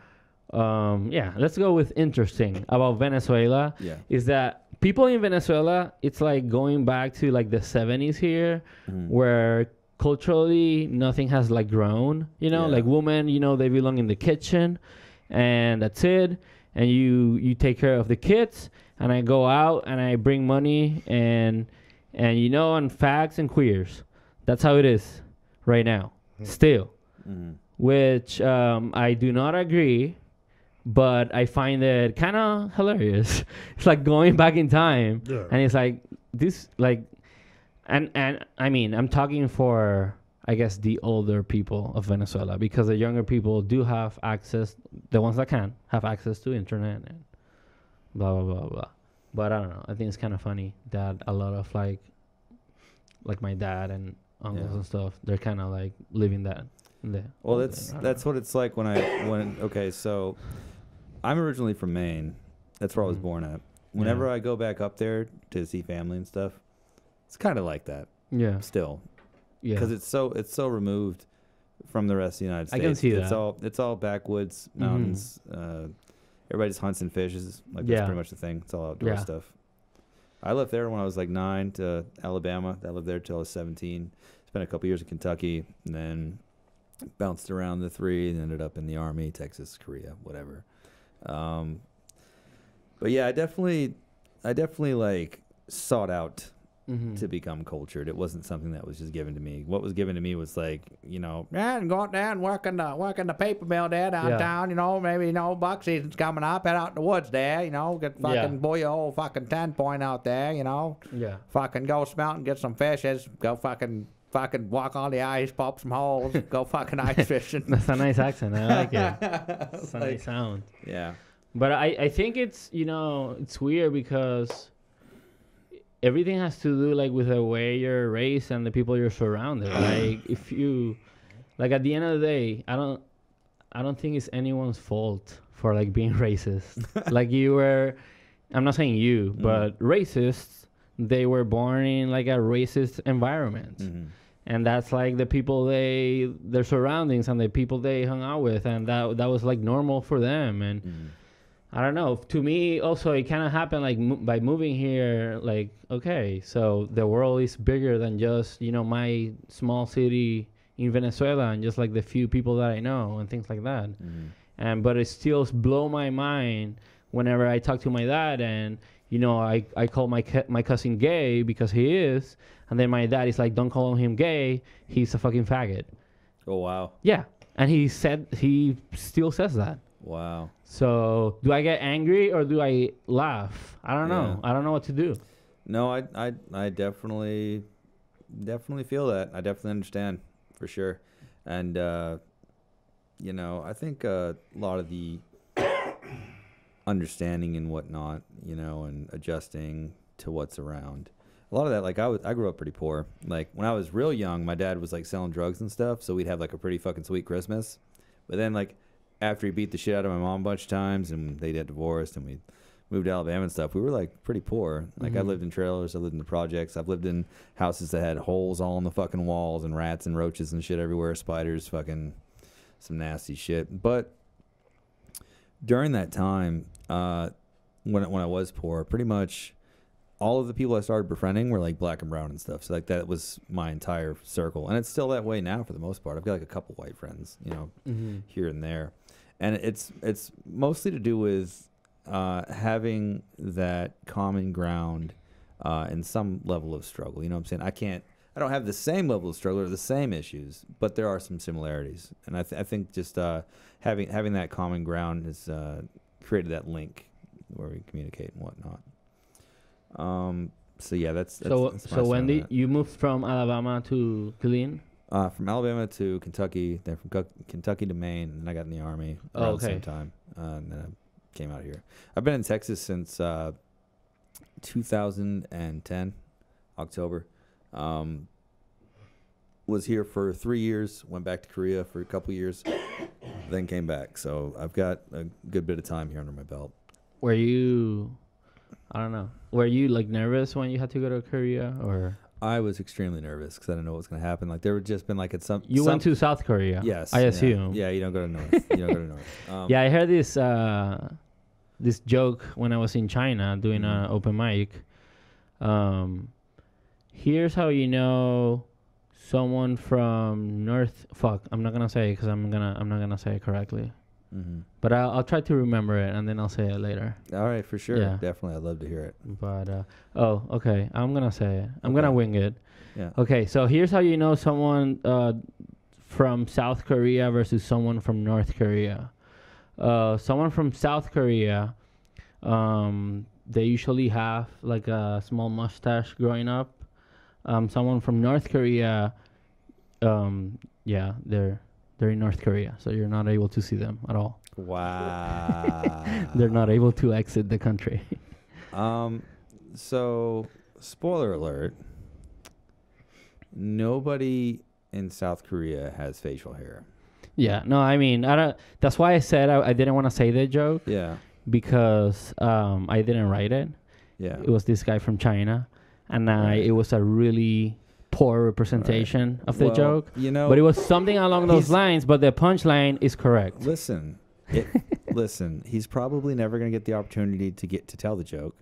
um, yeah. Let's go with interesting about Venezuela. Yeah. Is that people in Venezuela? It's like going back to like the '70s here, Mhm. where culturally nothing has like grown. You know, Yeah. like women, you know, they belong in the kitchen, and that's it. And you you take care of the kids, and I go out and I bring money and and you know, on facts and queers. That's how it is right now. Hmm. Still, Mhm. which um, I do not agree. But I find it kind of hilarious. It's like going back in time Yeah. and it's like this like and and i mean i'm talking for i guess the older people of venezuela because the younger people do have access the ones that can have access to internet and blah blah blah blah but i don't know i think it's kind of funny that a lot of like like my dad and uncles Yeah. and stuff they're kind of like living that in the Well, that's thing. I don't that's know. what it's like when I when okay, so I'm originally from Maine. That's where I was Mhm. born at. Whenever Yeah. I go back up there to see family and stuff, it's kind of like that yeah still yeah because it's so it's so removed from the rest of the United States. I can see it's that. all it's all backwoods Mhm. mountains. Uh, everybody just hunts and fishes. Like that's Yeah. pretty much the thing. It's all outdoor Yeah. stuff. I left there when I was like nine to Alabama. I lived there till I was seventeen. Spent a couple years in Kentucky, and then bounced around the three, and ended up in the army, Texas, Korea, whatever. Um, but yeah, I definitely, I definitely like sought out Mhm. to become cultured. It wasn't something that was just given to me. What was given to me was like, you know, yeah, and go out there and work in the work in the paper mill there downtown. You know, maybe you know buck season's coming up. Head out in the woods there. You know, get fucking Yeah. boy your old fucking ten point out there. You know, yeah fucking go smelt and get some fishes. Go fucking fucking walk on the ice, pop some holes. go fucking ice fishing. that's a nice accent i like it it's a Like, nice sound yeah. But I, I think it's you know it's weird because everything has to do like with the way you're raised and the people you're surrounded. like if you like at the end of the day, I don't I don't think it's anyone's fault for like being racist. like you were I'm not saying you, Mm. but racists they were born in like a racist environment Mhm. and that's like the people they their surroundings and the people they hung out with and that that was like normal for them and Mhm. I don't know. To me, also, it kind of happened like mo- by moving here. Like, okay, so the world is bigger than just you know my small city in Venezuela and just like the few people that I know and things like that. Mhm. And but it still blow my mind whenever I talk to my dad and you know I I call my cu- my cousin gay because he is, and then my dad is like, don't call him gay. He's a fucking faggot. Oh wow, Yeah, and he said he still says that. Wow. So do I get angry or do I laugh? I don't know. I don't know what to do. No, I, I, I definitely, definitely feel that. I definitely understand for sure, and uh, you know, I think uh, a lot of the understanding and whatnot, you know, and adjusting to what's around. A lot of that, like I was, I grew up pretty poor. Like when I was real young, my dad was like selling drugs and stuff, so we'd have like a pretty fucking sweet Christmas. But then, like after he beat the shit out of my mom a bunch of times, and they got divorced, and we moved to Alabama and stuff, we were like pretty poor. Like I Mhm. lived in trailers, I lived in the projects, I've lived in houses that had holes all in the fucking walls and rats and roaches and shit everywhere, spiders, fucking some nasty shit. But during that time, uh, when when I was poor, pretty much all of the people I started befriending were like black and brown and stuff. So like that was my entire circle, and it's still that way now for the most part. I've got like a couple white friends, you know, Mm-hmm. here and there, and it's it's mostly to do with uh, having that common ground uh, and some level of struggle. You know what I'm saying? I can't. I don't have the same level of struggle or the same issues, but there are some similarities, and I, th- I think just uh, having having that common ground has uh, created that link where we communicate and whatnot. Um. So yeah, that's, that's So that's so Wendy, you moved from Alabama to Killeen. Uh, from Alabama to Kentucky, then from Kentucky to Maine, and then I got in the army Oh, around the same time, uh, and then I came out here. I've been in Texas since uh, 2010, October. Um, was here for three years, went back to Korea for a couple years, then came back. So I've got a good bit of time here under my belt. Were you? I don't know. Were you like nervous when you had to go to Korea, or I was extremely nervous because I didn't know what was going to happen. Like there would just been like at some you some, went to South Korea? yes, I assume. Yeah, you don't go to north. you don't go to north. Um, Yeah, I heard this uh, this joke when I was in China doing an Mhm. open mic. Um, here's how you know someone from North. Fuck, I'm not gonna say because I'm gonna I'm not gonna say it correctly. Mhm. But I'll, I'll try to remember it and then I'll say it later. All right, for sure. Yeah. Definitely, I'd love to hear it. But uh, oh, okay, I'm gonna say it. I'm gonna wing it. Yeah. Okay, so here's how you know someone uh, from South Korea versus someone from North Korea. Uh, someone from South Korea, um, they usually have like a small mustache growing up. Um, someone from North Korea, um, yeah, they're they're in North Korea, so you're not able to see them at all. Wow. They're not able to exit the country. Um, so spoiler alert. Nobody in South Korea has facial hair. yeah, no, I mean, I don't. That's why I said I, I didn't want to say the joke. Yeah. because um, I didn't write it. Yeah. It was this guy from China, and I, Right. it was a really poor representation of the Well, joke. You know, But it was something along those lines. But the punchline is correct. listen. It, listen, he's probably never going to get the opportunity to get to tell the joke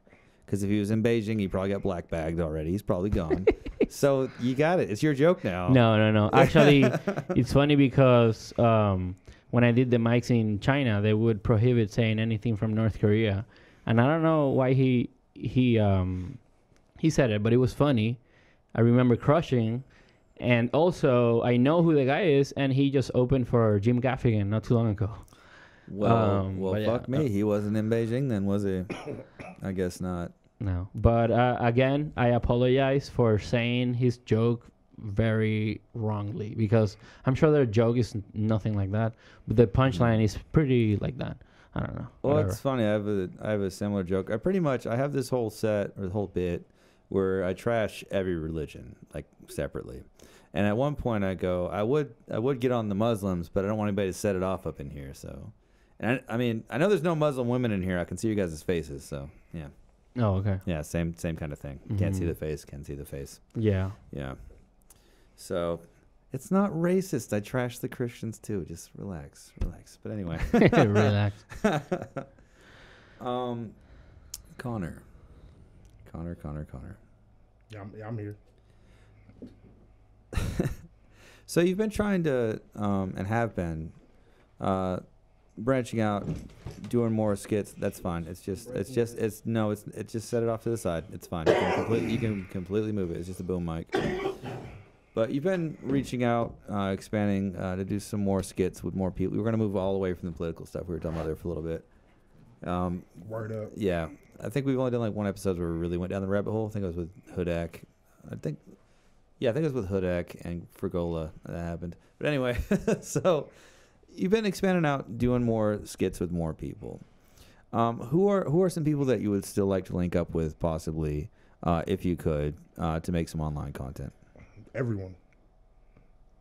because if he was in Beijing, he probably got black bagged already. He's probably gone. so you got it. It's your joke now. No, no, no. Actually, it's funny because um, when I did the mics in China, they would prohibit saying anything from North Korea, and I don't know why he he um, he said it, but it was funny. I remember crushing, and also I know who the guy is, and he just opened for Jim Gaffigan not too long ago. Well, Um, well, but yeah, fuck me. uh, he wasn't in Beijing then, was he? I guess not. No, but uh, again, I apologize for saying his joke very wrongly because I'm sure their joke is nothing like that, but the punchline is pretty like that. I don't know. Well, whatever. it's funny. I have a I have a similar joke. I pretty much I have this whole set or the whole bit where I trash every religion like separately. And at one point I go, I would I would get on the Muslims, but I don't want anybody to set it off up in here. So, and I, I mean I know there's no Muslim women in here. I can see you guys' faces. So yeah, Oh, okay. yeah, same same kind of thing. Can't see the face, can't see the face. Yeah. Yeah. So it's not racist. I trash the Christians too. Just relax, relax. But anyway. Relax. um, Connor. Connor, Connor, Connor. Yeah, I'm, yeah, I'm here. So you've been trying to, um, and have been, uh, branching out, doing more skits. That's fine. It's just, it's just, it's no, it's, it just set it off to the side. It's fine. You can completely, you can completely move it. It's just a boom mic. But you've been reaching out, uh, expanding uh, to do some more skits with more people. We're gonna move all the way from the political stuff we were talking about there for a little bit. Um, Word up. Yeah, I think we've only done like one episode where we really went down the rabbit hole. I think it was with Hudak. I think, yeah, I think it was with Hudak and Frigola that happened. But anyway, so you've been expanding out, doing more skits with more people. Um, who are who are some people that you would still like to link up with, possibly, uh, if you could, uh, to make some online content? Everyone.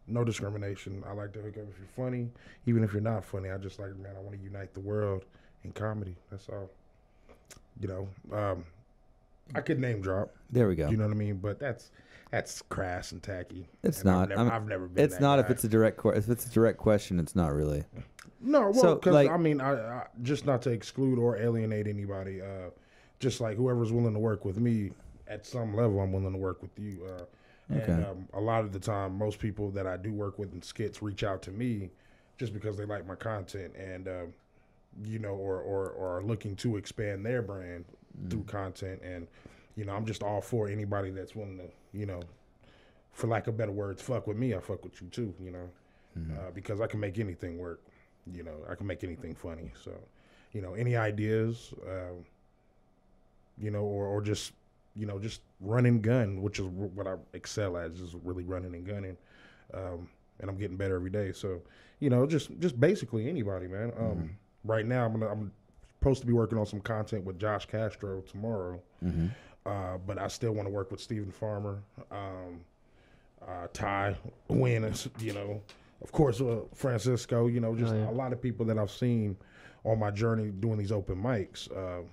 No discrimination. I like to hook up if you're funny, even if you're not funny. I just like, man, I want to unite the world in comedy. That's all. You know, um, I could name drop. There we go. You know what I mean? But that's that's crass and tacky. It's And I've not. never, I'm- I've never been. it's not if it's a direct que- if it's a direct question. It's not really. No, well, So, because like- I mean, I, I just not to exclude or alienate anybody. Uh, just like whoever's willing to work with me, at some level, I'm willing to work with you. Uh, Okay. And um, a lot of the time, most people that I do work with in skits reach out to me just because they like my content and, um, you know, or, or, or are looking to expand their brand through content. And, you know, I'm just all for anybody that's willing to, you know, for lack of better words, fuck with me. I fuck with you too, you know, uh, because I can make anything work. You know, I can make anything funny. So, you know, any ideas, um, you know, or, or just, you know, just run and gun, which is wh- what I excel at, is just really running and gunning. Um, and I'm getting better every day. So, you know, just just basically anybody, man. Um, Right now, I'm gonna, I'm supposed to be working on some content with Josh Castro tomorrow, Mm-hmm. uh, but I still want to work with Stephen Farmer, um, uh, Ty Wynn, you know, of course, uh, Francisco. You know, just Oh, yeah. a lot of people that I've seen on my journey doing these open mics, uh,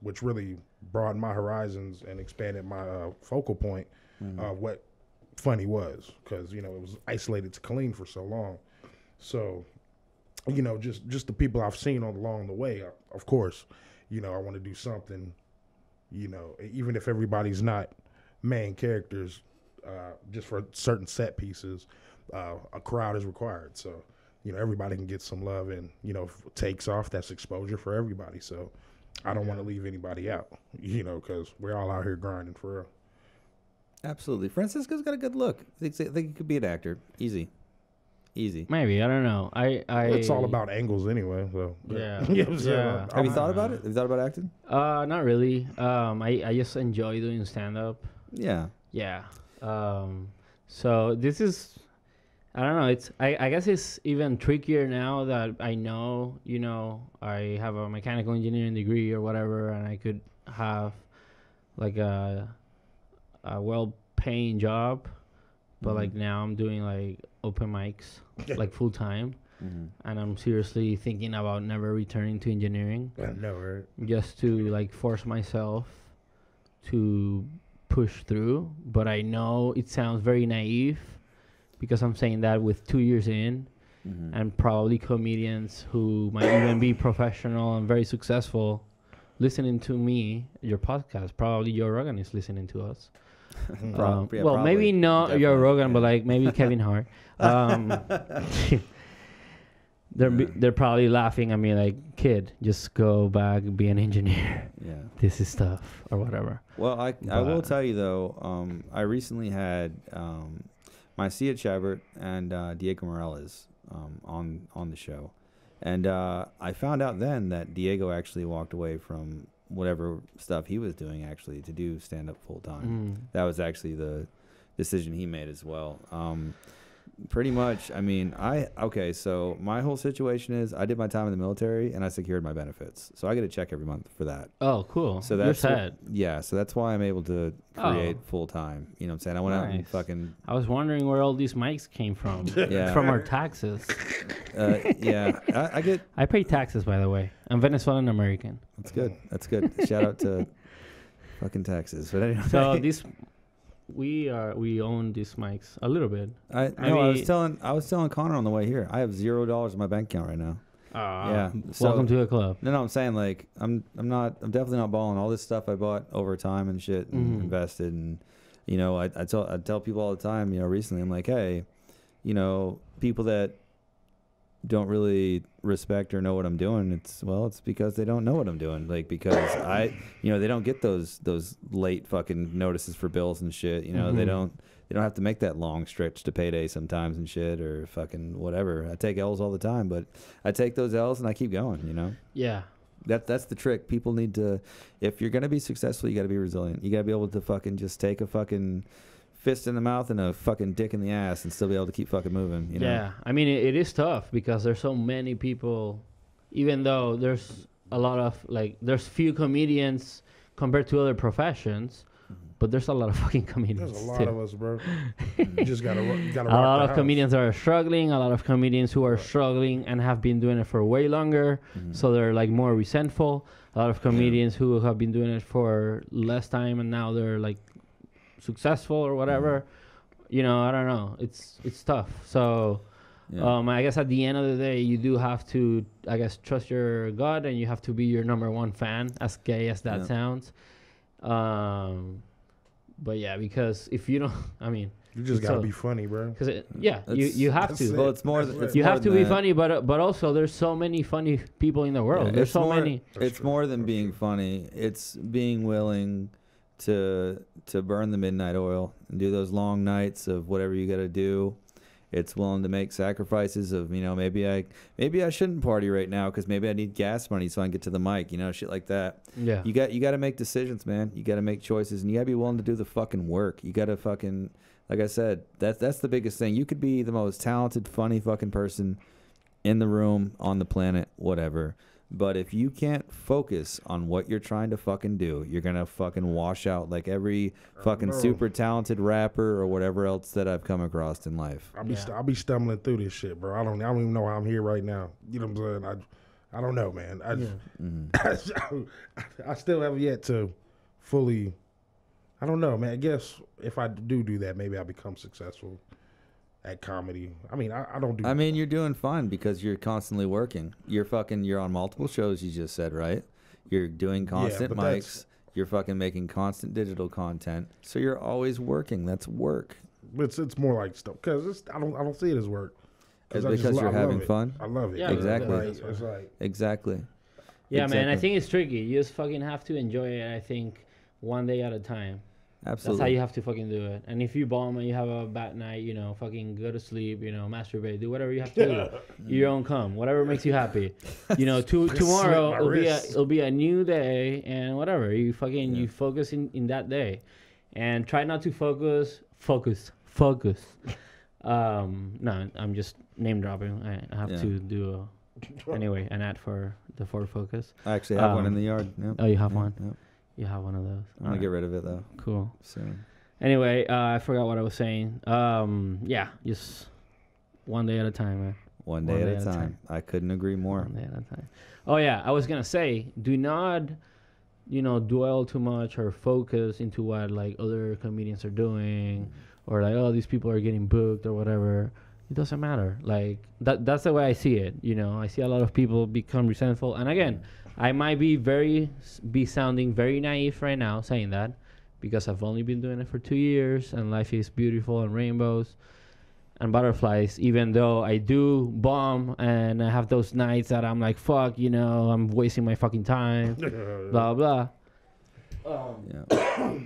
which really broadened my horizons and expanded my uh, focal point of what funny was, because you know it was isolated to clean for so long. So, you know, just just the people I've seen on along the way. uh, Of course, you know, I want to do something. You know, even if everybody's not main characters, uh, just for certain set pieces, uh, a crowd is required. So, you know, everybody can get some love, and you know, if it takes off. That's exposure for everybody. So, I don't want to leave anybody out. You know, because we're all out here grinding for real. Absolutely. Francisco's got a good look. I think, I think he could be an actor. Easy. Easy. Maybe I don't know. I I. It's all about angles anyway. So Yeah. you know what I'm saying? Yeah. Have you thought about it? Have you thought about acting? Uh, not really. Um, I I just enjoy doing stand up. Yeah. Yeah. Um, so this is, I don't know. It's I, I guess it's even trickier now that I know you know I have a mechanical engineering degree or whatever, and I could have like a a well paying job, but like now I'm doing like open mics like full time, Mm-hmm. and I'm seriously thinking about never returning to engineering I know, right? just to like force myself to push through but i know it sounds very naive because i'm saying that with two years in Mm-hmm. and probably comedians who might even be professional and very successful listening to me your podcast probably joe rogan is listening to us Pro- Um, yeah, well maybe not Joe Definitely, rogan but like maybe kevin hart um, they're Yeah. they're probably laughing at me like kid just go back and be an engineer Yeah. this is stuff or whatever. Well, I I will tell you though, um, I recently had um, Marcia Chabert and uh, Diego Morales um, on on the show, and uh, I found out then that Diego actually walked away from whatever stuff he was doing actually to do stand up full time. Mm. That was actually the decision he made as well. Um, pretty much, I mean, I okay. So my whole situation is I did my time in the military and I secured my benefits, so I get a check every month for that. Oh, cool. So You're that's what- Yeah, so that's why I'm able to create Oh. full time. You know what I'm saying? I went out and fucking I was wondering where all these mics came from. Yeah. From our taxes. uh, yeah. I, I get I pay taxes, by the way. I'm Venezuelan American. that's good. That's good. Shout out to fucking taxes. But anyway, So this, we are we own these mics a little bit. I no, I was telling I was telling Connor on the way here. I have zero dollars in my bank account right now. Ah, Yeah, so- welcome to the club. No, no, I'm saying like I'm I'm not I'm definitely not balling. All this stuff I bought over time and shit and Mhm. invested and you know I I tell I tell people all the time. You know, recently I'm like, hey, you know, people that don't really respect or know what I'm doing. It's well, it's because they don't know what I'm doing. Like because I, you know, they don't get those those late fucking notices for bills and shit. You know, they Mhm. don't they don't have to make that long stretch to payday sometimes and shit or fucking whatever. I take L's all the time, but I take those L's and I keep going. You know. Yeah. That that's the trick. People need to, if you're gonna be successful, you got to be resilient. You got to be able to fucking just take a fucking fist in the mouth and a fucking dick in the ass and still be able to keep fucking moving. You know? Yeah. I mean, it, it is tough because there's so many people. Even though there's a lot of like, there's few comedians compared to other professions, but there's a lot of fucking comedians. There's a lot too. of us, bro. you just gotta gotta a lot the of house. comedians are struggling a lot of comedians who are struggling and have been doing it for way longer Mhm. so they're like more resentful a lot of comedians who have been doing it for less time and now they're like successful or whatever you know i don't know it's it's tough so Yeah. um i guess at the end of the day you do have to i guess trust your gut and you have to be your number one fan as gay as that Yeah. sounds um but yeah, because if you don't, I mean, You just gotta a- be funny, bro. because yeah, you That's- you have to. it. Well, it's more. Th- It's You more have to be that. funny, but uh, but also there's so many funny people in the world. Yeah, there's it's so more- many. It's true. more than That's being true. funny. It's being willing to to burn the midnight oil and do those long nights of whatever you got to do. It's willing to make sacrifices of you know maybe I maybe I shouldn't party right now because maybe I need gas money so I can get to the mic. You know shit like that. Yeah. You got you got to make decisions, man. You got to make choices, and you got to be willing to do the fucking work. You got to fucking like I said. That's that's the biggest thing. You could be the most talented, funny fucking person in the room, on the planet, whatever. But if you can't focus on what you're trying to fucking do, you're gonna fucking wash out like every fucking super talented rapper or whatever else that I've come across in life. I'll be Yeah. st- I'll be stumbling through this shit, bro. I don't I don't even know how I'm here right now. You know what I'm saying? I I don't know, man. I Mhm. I still have yet to fully. I don't know, man. I guess if I do do that, maybe I'll become successful at comedy. I mean, I, I don't do. I mean, you're doing fine because you're constantly working. You're fucking. You're on multiple shows. You just said right. You're doing constant but mics. that's- You're fucking making constant digital content. So you're always working. That's work. it's it's more like stuff because I don't I don't see it as work. It's I just because lo- you're I love having it. fun. I love it. Yeah, Exactly. Like, that's it's like Exactly. Yeah, man. I Exactly. think it's tricky. You just fucking have to enjoy it. I think one day at a time. That's Absolutely. how you have to fucking do it. And if you bomb and you have a bad night, you know, fucking go to sleep, you know, masturbate, do whatever you have to do. Your own cum, whatever makes you happy. You know, to, tomorrow it'll be a it'll be a new day and whatever. You fucking Yeah. you focus in, in that day. And try not to focus focus focus. Um no, I'm just name dropping. I, I have Yeah. to do a, anyway an ad for the Ford Focus. I actually have one in Um, the yard. Yep. Oh, you have Yep, one. yep. You have one of those. I'm gonna get rid of it though cool. soon. Anyway, uh, I forgot what I was saying. Um, yeah, just one day at a time, man. One day, at, a time. I couldn't agree more. One day at a time. Oh yeah, I was gonna say, do not, you know, dwell too much or focus into what like other comedians are doing, or like, oh, these people are getting booked or whatever. It doesn't matter. Like that. That's the way I see it. You know, I see a lot of people become resentful, and again, I might be very be sounding very naive right now saying that because I've only been doing it for two years and life is beautiful and rainbows and butterflies. Even though I do bomb and I have those nights that I'm like, fuck, you know, I'm wasting my fucking time, blah blah. Um, yeah.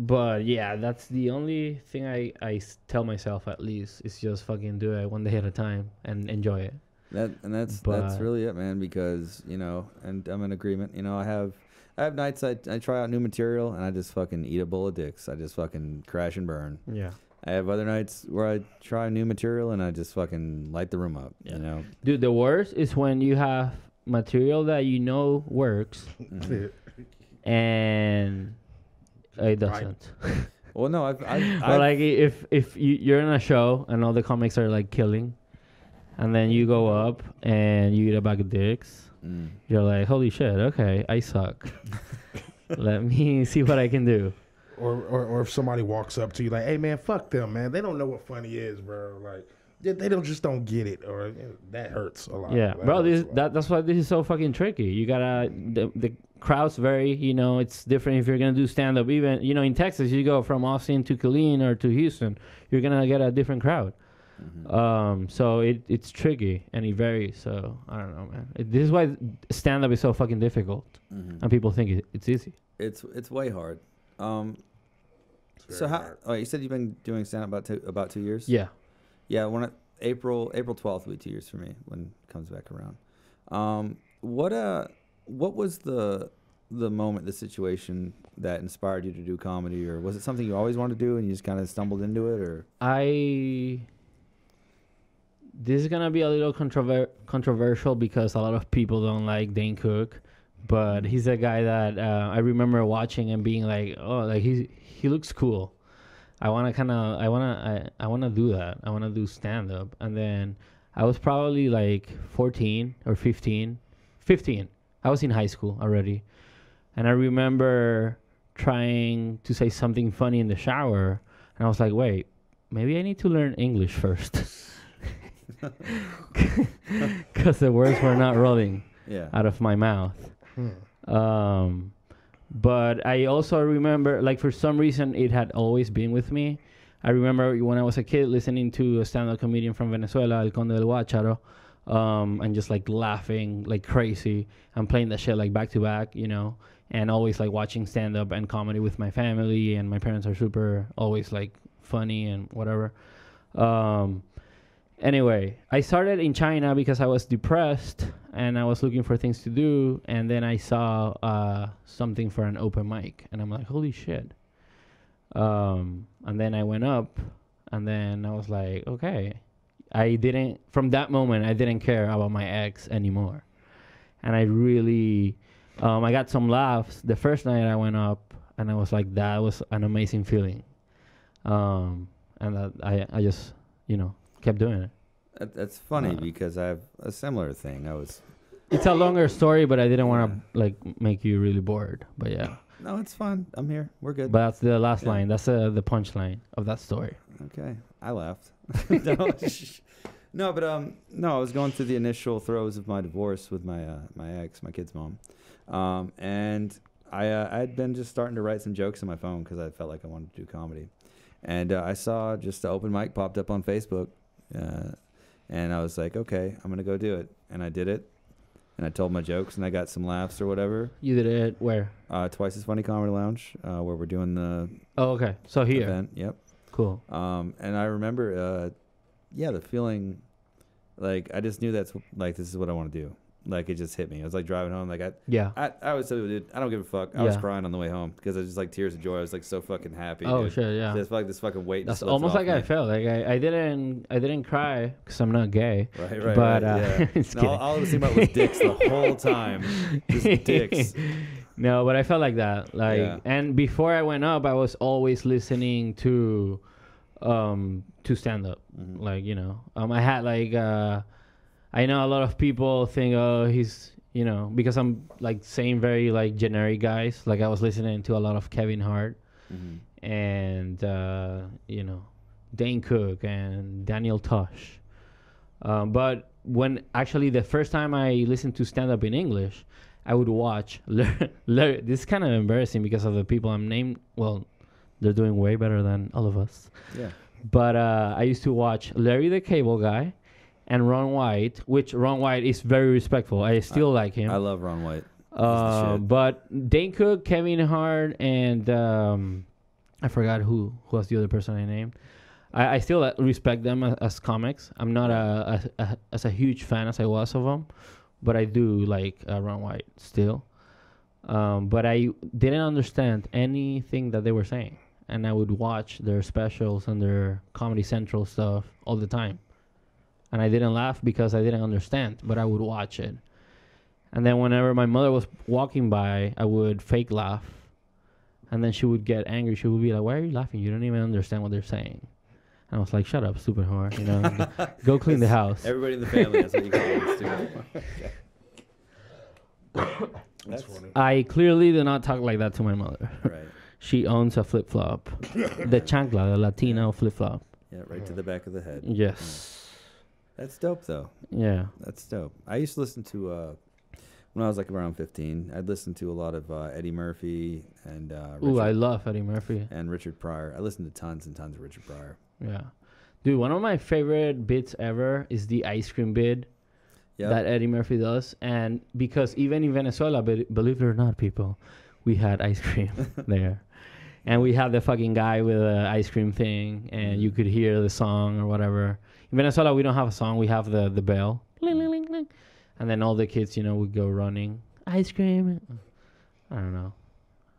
But yeah, that's the only thing I, I tell myself at least is just fucking do it one day at a time and enjoy it. That and that's that's really it, man. Because you know, and I'm in agreement. You know, I have I have nights I I try out new material and I just fucking eat a bowl of dicks. I just fucking crash and burn. Yeah. I have other nights where I try new material and I just fucking light the room up. Yeah. You know. Dude, the worst is when you have material that you know works Mhm. and it doesn't. Well, no, I've, I've, I've like if if you, you're in a show and all the comics are like killing, and then you go up and you get a bag of dicks, Mm. you're like, holy shit, okay, I suck. Let me see what I can do. Or, or or if somebody walks up to you like, "Hey man, fuck them, man. They don't know what funny is, bro. Like they, they don't just don't get it." Or you know, that hurts a lot. Yeah, That bro, this lot. that that's why this is so fucking tricky. You gotta the the crowd's very you know it's different if you're gonna do stand up. Even you know in Texas, you go from Austin to Killeen or to Houston, you're gonna get a different crowd. Mhm. Um, so it it's tricky and it varies. So I don't know, man. It, this is why stand up is so fucking difficult, Mhm. and people think it, it's easy. It's it's way hard. Um. It's So how? hard. Oh, you said you've been doing stand up about two about two years. Yeah. Yeah, when it, April April twelfth will be two years for me when it comes back around. Um, what uh, what was the the moment, the situation that inspired you to do comedy, or was it something you always wanted to do and you just kind of stumbled into it, or I this is gonna be a little controver- controversial because a lot of people don't like Dane Cook, but he's a guy that uh, I remember watching and being like, oh, like he he looks cool. I wanna kind of I wanna I, I wanna do that. I wanna do stand up, and then I was probably like 14 or 15, 15. I was in high school already, and I remember trying to say something funny in the shower, and I was like, wait, maybe I need to learn English first. Because the words were not rolling yeah? out of my mouth. Hmm. Um, But I also remember, like for some reason, it had always been with me. I remember when I was a kid listening to a stand-up comedian from Venezuela, El Conde del Guacharo, um, and just like laughing like crazy and playing that shit like back to back, you know, and always like watching stand-up and comedy with my family. And my parents are super always like funny and whatever. Um, anyway, I started in China because I was depressed and I was looking for things to do, and then I saw uh, something for an open mic, and I'm like, holy shit. Um, and then I went up, and then I was like, okay. I didn't, from that moment, I didn't care about my ex anymore. And I really, um, I got some laughs the first night I went up, and I was like, that was an amazing feeling. Um, and I, I just, you know, kept doing it. That, that's funny Uh, because I have a similar thing. I was It's a longer story, but I didn't want to like make you really bored. But yeah, no, it's fun. I'm here. We're good. but that's the last Yeah. line. That's uh, the punchline of that story. Okay, I laughed. no, no, but um, no, I was going through the initial throes of my divorce with my uh, my ex, my kid's mom, um, and I uh, I had been just starting to write some jokes on my phone because I felt like I wanted to do comedy, and uh, I saw just the open mic popped up on Facebook, uh, and I was like, okay, I'm gonna go do it, and I did it, and I told my jokes, and I got some laughs or whatever. You did it where? Uh, twice as funny comedy lounge, uh, where we're doing the Oh, okay. So here, event. Yep. cool. Um, and I remember, uh, yeah, the feeling, like I just knew that's like this is what I want to do. Like it just hit me. I was like driving home, like I, Yeah. I, I was so dude, I don't give a fuck. I was crying on the way home because I was just like tears of joy. I was like so fucking happy. Oh dude. shit, yeah. Just like this fucking weight. That's just almost like I felt. Like I, I didn't I didn't cry because I'm not gay. Right, right, but right. uh, yeah. No, all, all I was thinking about was dicks the whole time. Just dicks. no, but I felt like that. Like, Yeah. and before I went up, I was always listening to, um, to stand up. Mhm. Like you know, um, I had like, uh, I know a lot of people think, oh, he's you know, because I'm like saying very like generic guys. Like I was listening to a lot of Kevin Hart Mhm. and uh, you know Dane Cook and Daniel Tosh. Um, but when actually the first time I listened to stand up in English, I would watch. Lar- Lar- this is kind of embarrassing because of the people I'm named. Well, they're doing way better than all of us. Yeah. But uh, I used to watch Larry the Cable Guy and Ron White, which Ron White is very respectful. I still like him. I love Ron White. Uh, but Dane Cook, Kevin Hart, and um, I forgot who who was the other person I named. I, I still uh, respect them as, as comics. I'm not a, a, a as a huge fan as I was of them, but I do like uh, Ron White still. Um, but I didn't understand anything that they were saying, and I would watch their specials and their Comedy Central stuff all the time. And I didn't laugh because I didn't understand, but I would watch it. And then whenever my mother was walking by, I would fake laugh. And then she would get angry. She would be like, "Why are you laughing? You don't even understand what they're saying." And I was like, "Shut up, stupid whore! You know, go, go clean the house." Everybody in the family. That's what you call it. stupid. That's, That's- funny. I clearly did not talk like that to my mother. Right. She owns a flip flop, the chancla, the Latino flip flop. Yeah. Right to the back of the head. Yes. That's dope though. Yeah. That's dope. I used to listen to uh, when I was like around 15. I'd listen to a lot of uh, Eddie Murphy and uh, Richard, Ooh, I love Eddie Murphy. and Richard Pryor. I listened to tons and tons of Richard Pryor. Yeah. Dude, one of my favorite bits ever is the ice cream bid. Yeah. that Eddie Murphy does. And because even in Venezuela, be- believe it or not, people, we had ice cream there. And we had the fucking guy with the ice cream thing, and you mm-hmm. could hear the song or whatever. In Venezuela, we don't have a song, we have the, the bell. Ling, ling, ling, ling. And then all the kids, you know, would go running. Ice cream. I don't know.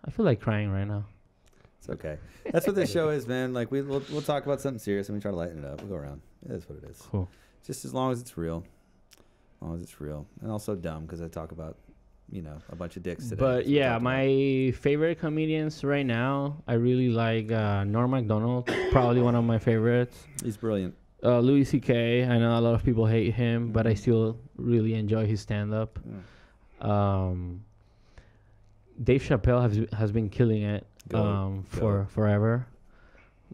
I feel like crying right now. It's okay. That's what this show is, man. Like we we'll, we'll talk about something serious and we try to lighten it up. We'll go around. It is what it is. Cool. Just as long as it's real. As long as it's real, and also dumb because I talk about, you know, a bunch of dicks today. But That's what we yeah, my favorite comedians right now, I really like uh, Norm Macdonald, probably one of my favorites. he's brilliant. Uh, Louis C.K. I know a lot of people hate him, but I still really enjoy his stand up. Yeah. Um, Dave Chappelle has has been killing it Goat, um, for forever.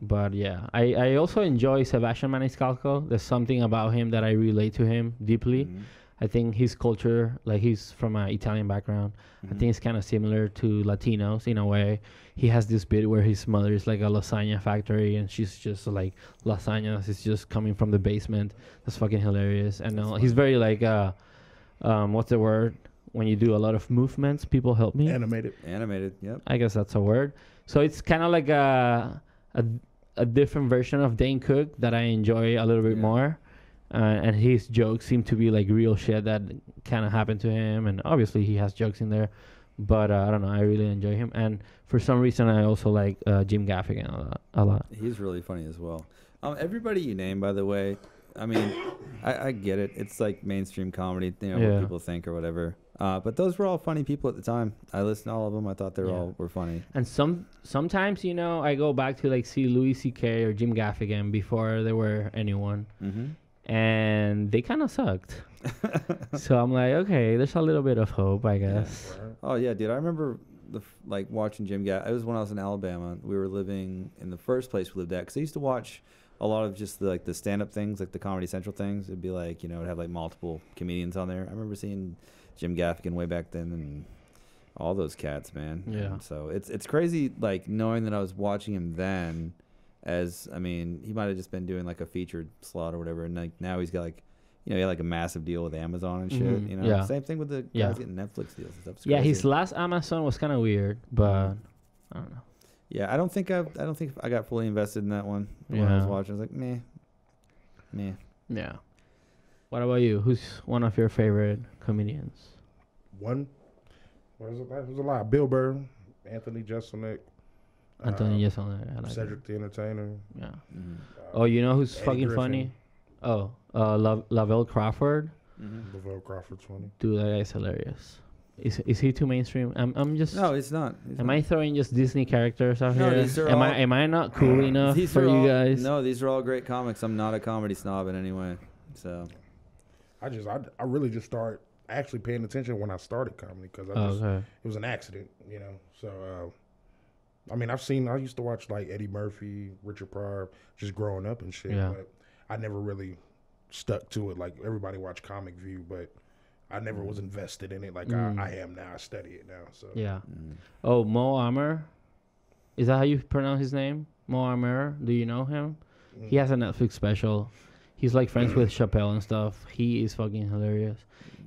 But yeah, I, I also enjoy Sebastian Maniscalco. There's something about him that I relate to him deeply. Mhm. I think his culture, like he's from an Italian background, I Mhm. think it's kind of similar to Latinos in a way. He has this bit where his mother is like a lasagna factory, and she's just like lasagnas is just coming from the basement. That's fucking hilarious. And That's uh, he's very like, uh, um, what's the word? When you do a lot of movements, people help me. Animated. animated. Yep. I guess that's a word. So it's kind of like a, a a different version of Dane Cook that I enjoy a little bit Yeah. more. Uh, and his jokes seem to be like real shit that kind of happened to him, and obviously he has jokes in there. But uh, I don't know, I really enjoy him, and for some reason I also like uh, Jim Gaffigan a lot. A lot. He's really funny as well. Um, everybody you name, by the way, I mean, I, I get it. It's like mainstream comedy, you know, Yeah. what people think or whatever. Uh, but those were all funny people at the time. I listened to all of them. I thought they were Yeah. all were funny. And some sometimes you know I go back to like see Louis C.K. or Jim Gaffigan before there were anyone, Mm-hmm. And they kind of sucked. so I'm like, okay, there's a little bit of hope, I guess. Right. Oh yeah, dude. I remember the f- like watching Jim Gaff. It was when I was in Alabama. We were living in the first place we lived at because I used to watch a lot of just the, like the stand up things, like the Comedy Central things. It'd be like you know, it'd have like multiple comedians on there. I remember seeing Jim Gaffigan way back then and all those cats, man. Yeah. And so it's it's crazy like knowing that I was watching him then. As I mean, he might have just been doing like a featured slot or whatever, and like now he's got like. You know, he had like a massive deal with Amazon and shit. Mhm, You know, yeah. same thing with the guys Yeah. getting Netflix deals and stuff. It's Yeah, crazy. his last Amazon was kind of weird, but I don't know. Yeah, I don't think I. I don't think I got fully invested in that one when I was Yeah. watching. I was like, meh, meh. Yeah. What about you? Who's one of your favorite comedians? One. What is it? There's a lot. Bill Burr, Anthony Jeselnik, Anthony Jeselnik. I like Cedric the Entertainer. Yeah. Mm-hmm. Oh, you know who's Eddie fucking Griffin. funny? Oh, uh, La- Lavelle Crawford. Mm-hmm. Lavelle Crawford's funny. Dude, that guy's hilarious. Is is he too mainstream? I'm I'm just. No, it's not. It's Am not. I throwing just Disney characters out No, here? these are am all- I am I not cool enough These for are you all- guys? No, these are all great comics. I'm not a comedy snob in any way. So I just, I, I really just started actually paying attention when I started comedy because I Oh, just, okay. it was an accident, you know. So, uh, I mean, I've seen, I used to watch like Eddie Murphy, Richard Pryor, just growing up and shit. Yeah. But I never really stuck to it. Like everybody watched Comic View, but I never was invested in it like Mm. I, I am now. I study it now. So Yeah. mm. Oh, Mo Amer. Is that how you pronounce his name? Mo Amer. Do you know him? Mm. He has a Netflix special. He's like friends with Chappelle and stuff. He is fucking hilarious.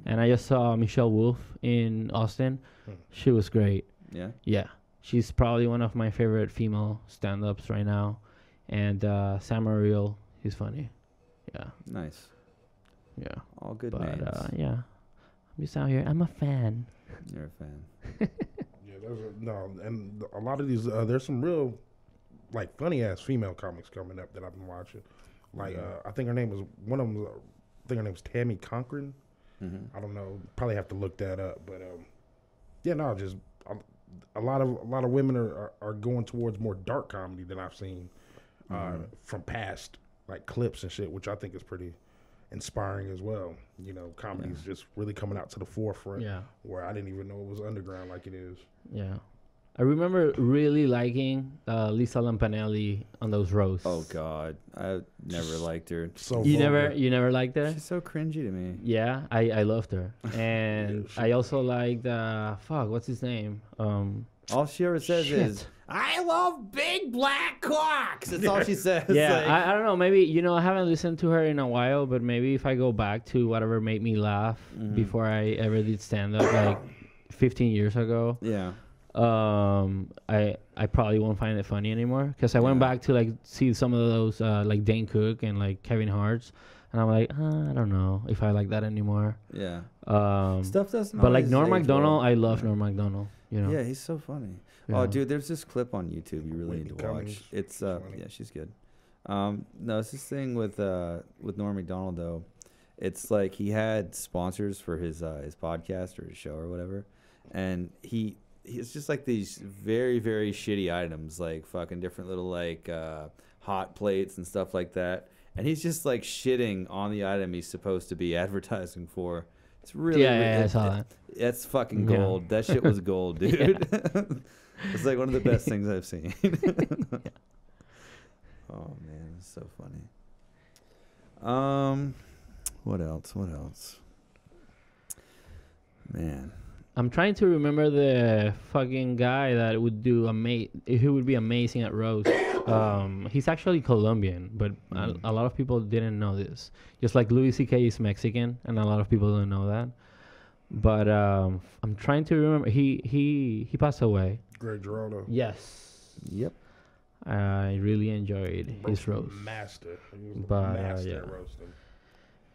And I just saw Michelle Wolf in Austin. Hmm. She was great. yeah. Yeah. She's probably one of my favorite female stand ups right now. And uh, Sam Ariel, he's funny. Yeah. Nice. Yeah. All good but names. uh, yeah. I'm just out here. I'm a fan. You're a fan. Yeah, there's a, no, and a lot of these, uh, there's some real, like funny ass female comics coming up that I've been watching. Like, Yeah. uh, I think her name was one of them. I think her name was Tammy Cochran. Mm-hmm. I don't know. Probably have to look that up. But um, yeah, no, just um, a lot of a lot of women are, are, are going towards more dark comedy than I've seen uh, Mhm. from past like clips and shit, which I think is pretty inspiring as well. You know, comedy's just really coming out to the forefront Yeah. where I didn't even know it was underground like it is. Yeah. I remember really liking uh, Lisa Lampanelli on those roasts. Oh God, I never liked her. So You never you never liked her? She's so cringy to me. Yeah, I, I loved her. And Yeah, I also liked uh fuck, what's his name? Um All she ever says shit. is, "I love big black cocks." That's all she says. Yeah, Like- I, I don't know, maybe you know, I haven't listened to her in a while, but maybe if I go back to whatever made me laugh Mhm. before I ever did stand up like fifteen years ago, yeah. Um I I probably won't find it funny anymore because I went back to like see some of those uh like Dane Cook and like Kevin Hart's and I'm like uh, I don't know if I like that anymore. Yeah. Um Stuff doesn't. but like Norm age well. Macdonald, I love Yeah. Norm Macdonald. You know. Yeah, he's so funny. Yeah. Oh, dude, there's this clip on YouTube you really Whitney need to watch. Cummings, It's uh, funny. yeah, she's good. Um, no, it's this thing with uh with Norm Macdonald though. It's like he had sponsors for his uh his podcast or his show or whatever, and he it's just like these very very shitty items like fucking different little like uh hot plates and stuff like that, and he's just like shitting on the item he's supposed to be advertising for. It's really yeah, yeah, yeah, I saw it- that. that's fucking Yeah. gold. That shit was gold, dude. it's like one of the best things I've seen. oh man, it's so funny. Um, what else? What else? Man. I'm trying to remember the fucking guy that would do ama- He would be amazing at roast. Um, he's actually Colombian, but Mm. a, a lot of people didn't know this. Just like Louis C.K. is Mexican, and a lot of people don't know that. But um, I'm trying to remember. He he he passed away. Greg Giraldo. Yes, Yep. I really enjoyed his Roasting roast. Master. He was the But, uh, yeah. at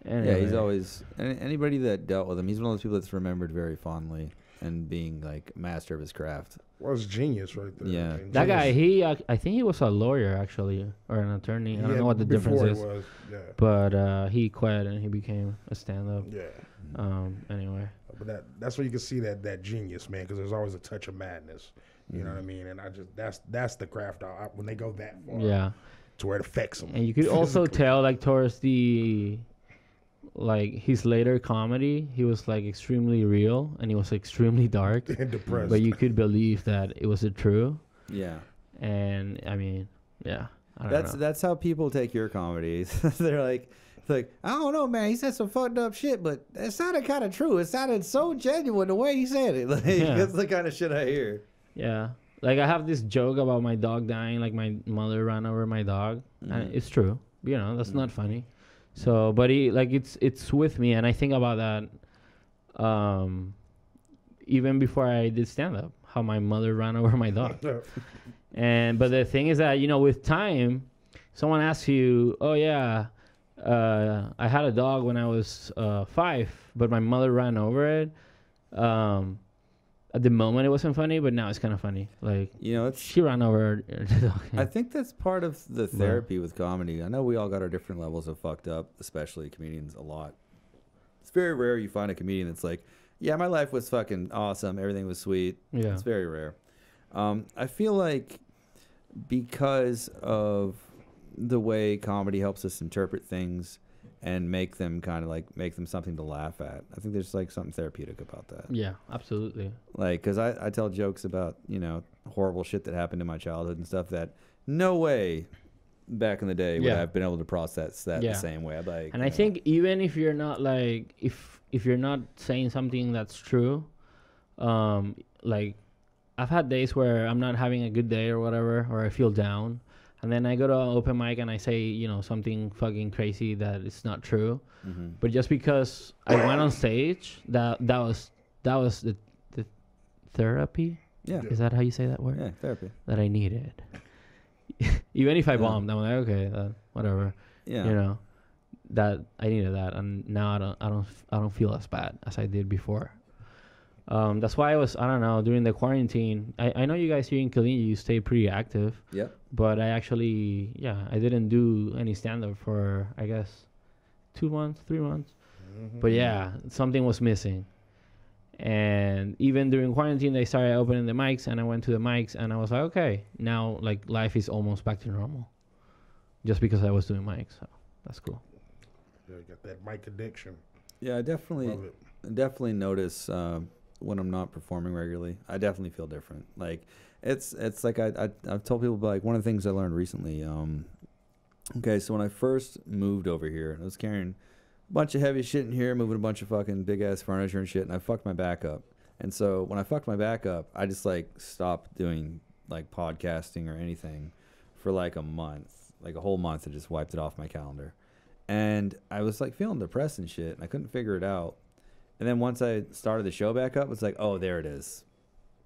roasting. Yeah, he's always any- anybody that dealt with him. He's one of those people that's remembered very fondly and being like master of his craft. Well, it's genius right there. Yeah. man. that guy. He ac- I think he was a lawyer actually, or an attorney. I don't know what the difference before is. Was, yeah. but uh, he quit and he became a stand-up. Yeah. Um, anyway, But that that's where you can see that that genius, man, because there's always a touch of madness. You know Mhm. what I mean? And I just that's that's the craft I, I- when they go that far. yeah, To where it affects them. and you could also tell like towards the like his later comedy, he was like extremely real and he was extremely dark, and depressed. but you could believe that it was true. Yeah. And I mean, yeah, I don't That's know. that's how people take your comedies. They're like it's like, I don't know, man. He said some fucked up shit, but it sounded kind of true. It sounded so genuine the way he said it. Like Yeah. that's the kind of shit I hear. yeah. Like I have this joke about my dog dying, like my mother ran over my dog, Mhm. and it's true. You know, that's Mhm. not funny. So, but he like it's it's with me, and I think about that, um, even before I did stand up, how my mother ran over my dog. And but the thing is that you know, with time, someone asks you, "Oh yeah, uh, I had a dog when I was uh, five, but my mother ran over it." Um, at the moment, it wasn't funny, but now it's kind of funny. Like You know, it's she ran over. I think that's part of the therapy with comedy. I know we all got our different levels of fucked up, especially comedians a lot. It's very rare you find a comedian that's like, yeah, my life was fucking awesome. Everything was sweet. yeah, It's very rare. Um, I feel like because of the way comedy helps us interpret things and make them kind of like make them something to laugh at. I think there's like something therapeutic about that. yeah, absolutely. Like, because I, I tell jokes about, you know, horrible shit that happened in my childhood and stuff that no way back in the day would Yeah. I have been able to process that Yeah. the same way. I'd like, And I know, think even if you're not like if if you're not saying something that's true, um, like I've had days where I'm not having a good day or whatever, or I feel down, and then I go to open mic and I say you know something fucking crazy that it's not true, mhm. but just because I went on stage, that that was that was the the therapy. yeah, Is that how you say that word? yeah, therapy. That I needed. even if I Yeah. bombed, I'm like okay, uh, whatever Yeah. you know that i needed that and now i don't i don't i don't feel as bad as i did before um that's why i was i don't know during the quarantine i, I know you guys here in Killeen, you stay pretty active Yep. But i actually yeah i didn't do any stand-up for i guess two months three months Mhm. but yeah something was missing and even during quarantine they started opening the mics and i went to the mics and i was like okay now like life is almost back to normal just because i was doing mics so that's cool Yeah, got that mic addiction. Yeah, I definitely, definitely notice um, when I'm not performing regularly. I definitely feel different. Like it's it's like I, I I've told people like one of the things I learned recently. Um, okay, so when I first moved over here, I was carrying a bunch of heavy shit in here, moving a bunch of fucking big ass furniture and shit, and I fucked my back up. And so when I fucked my back up, I just like stopped doing like podcasting or anything for like a month, like a whole month. I just wiped it off my calendar and I was like feeling depressed and shit, and I couldn't figure it out. And then once I started the show back up, it's like, oh, there it is.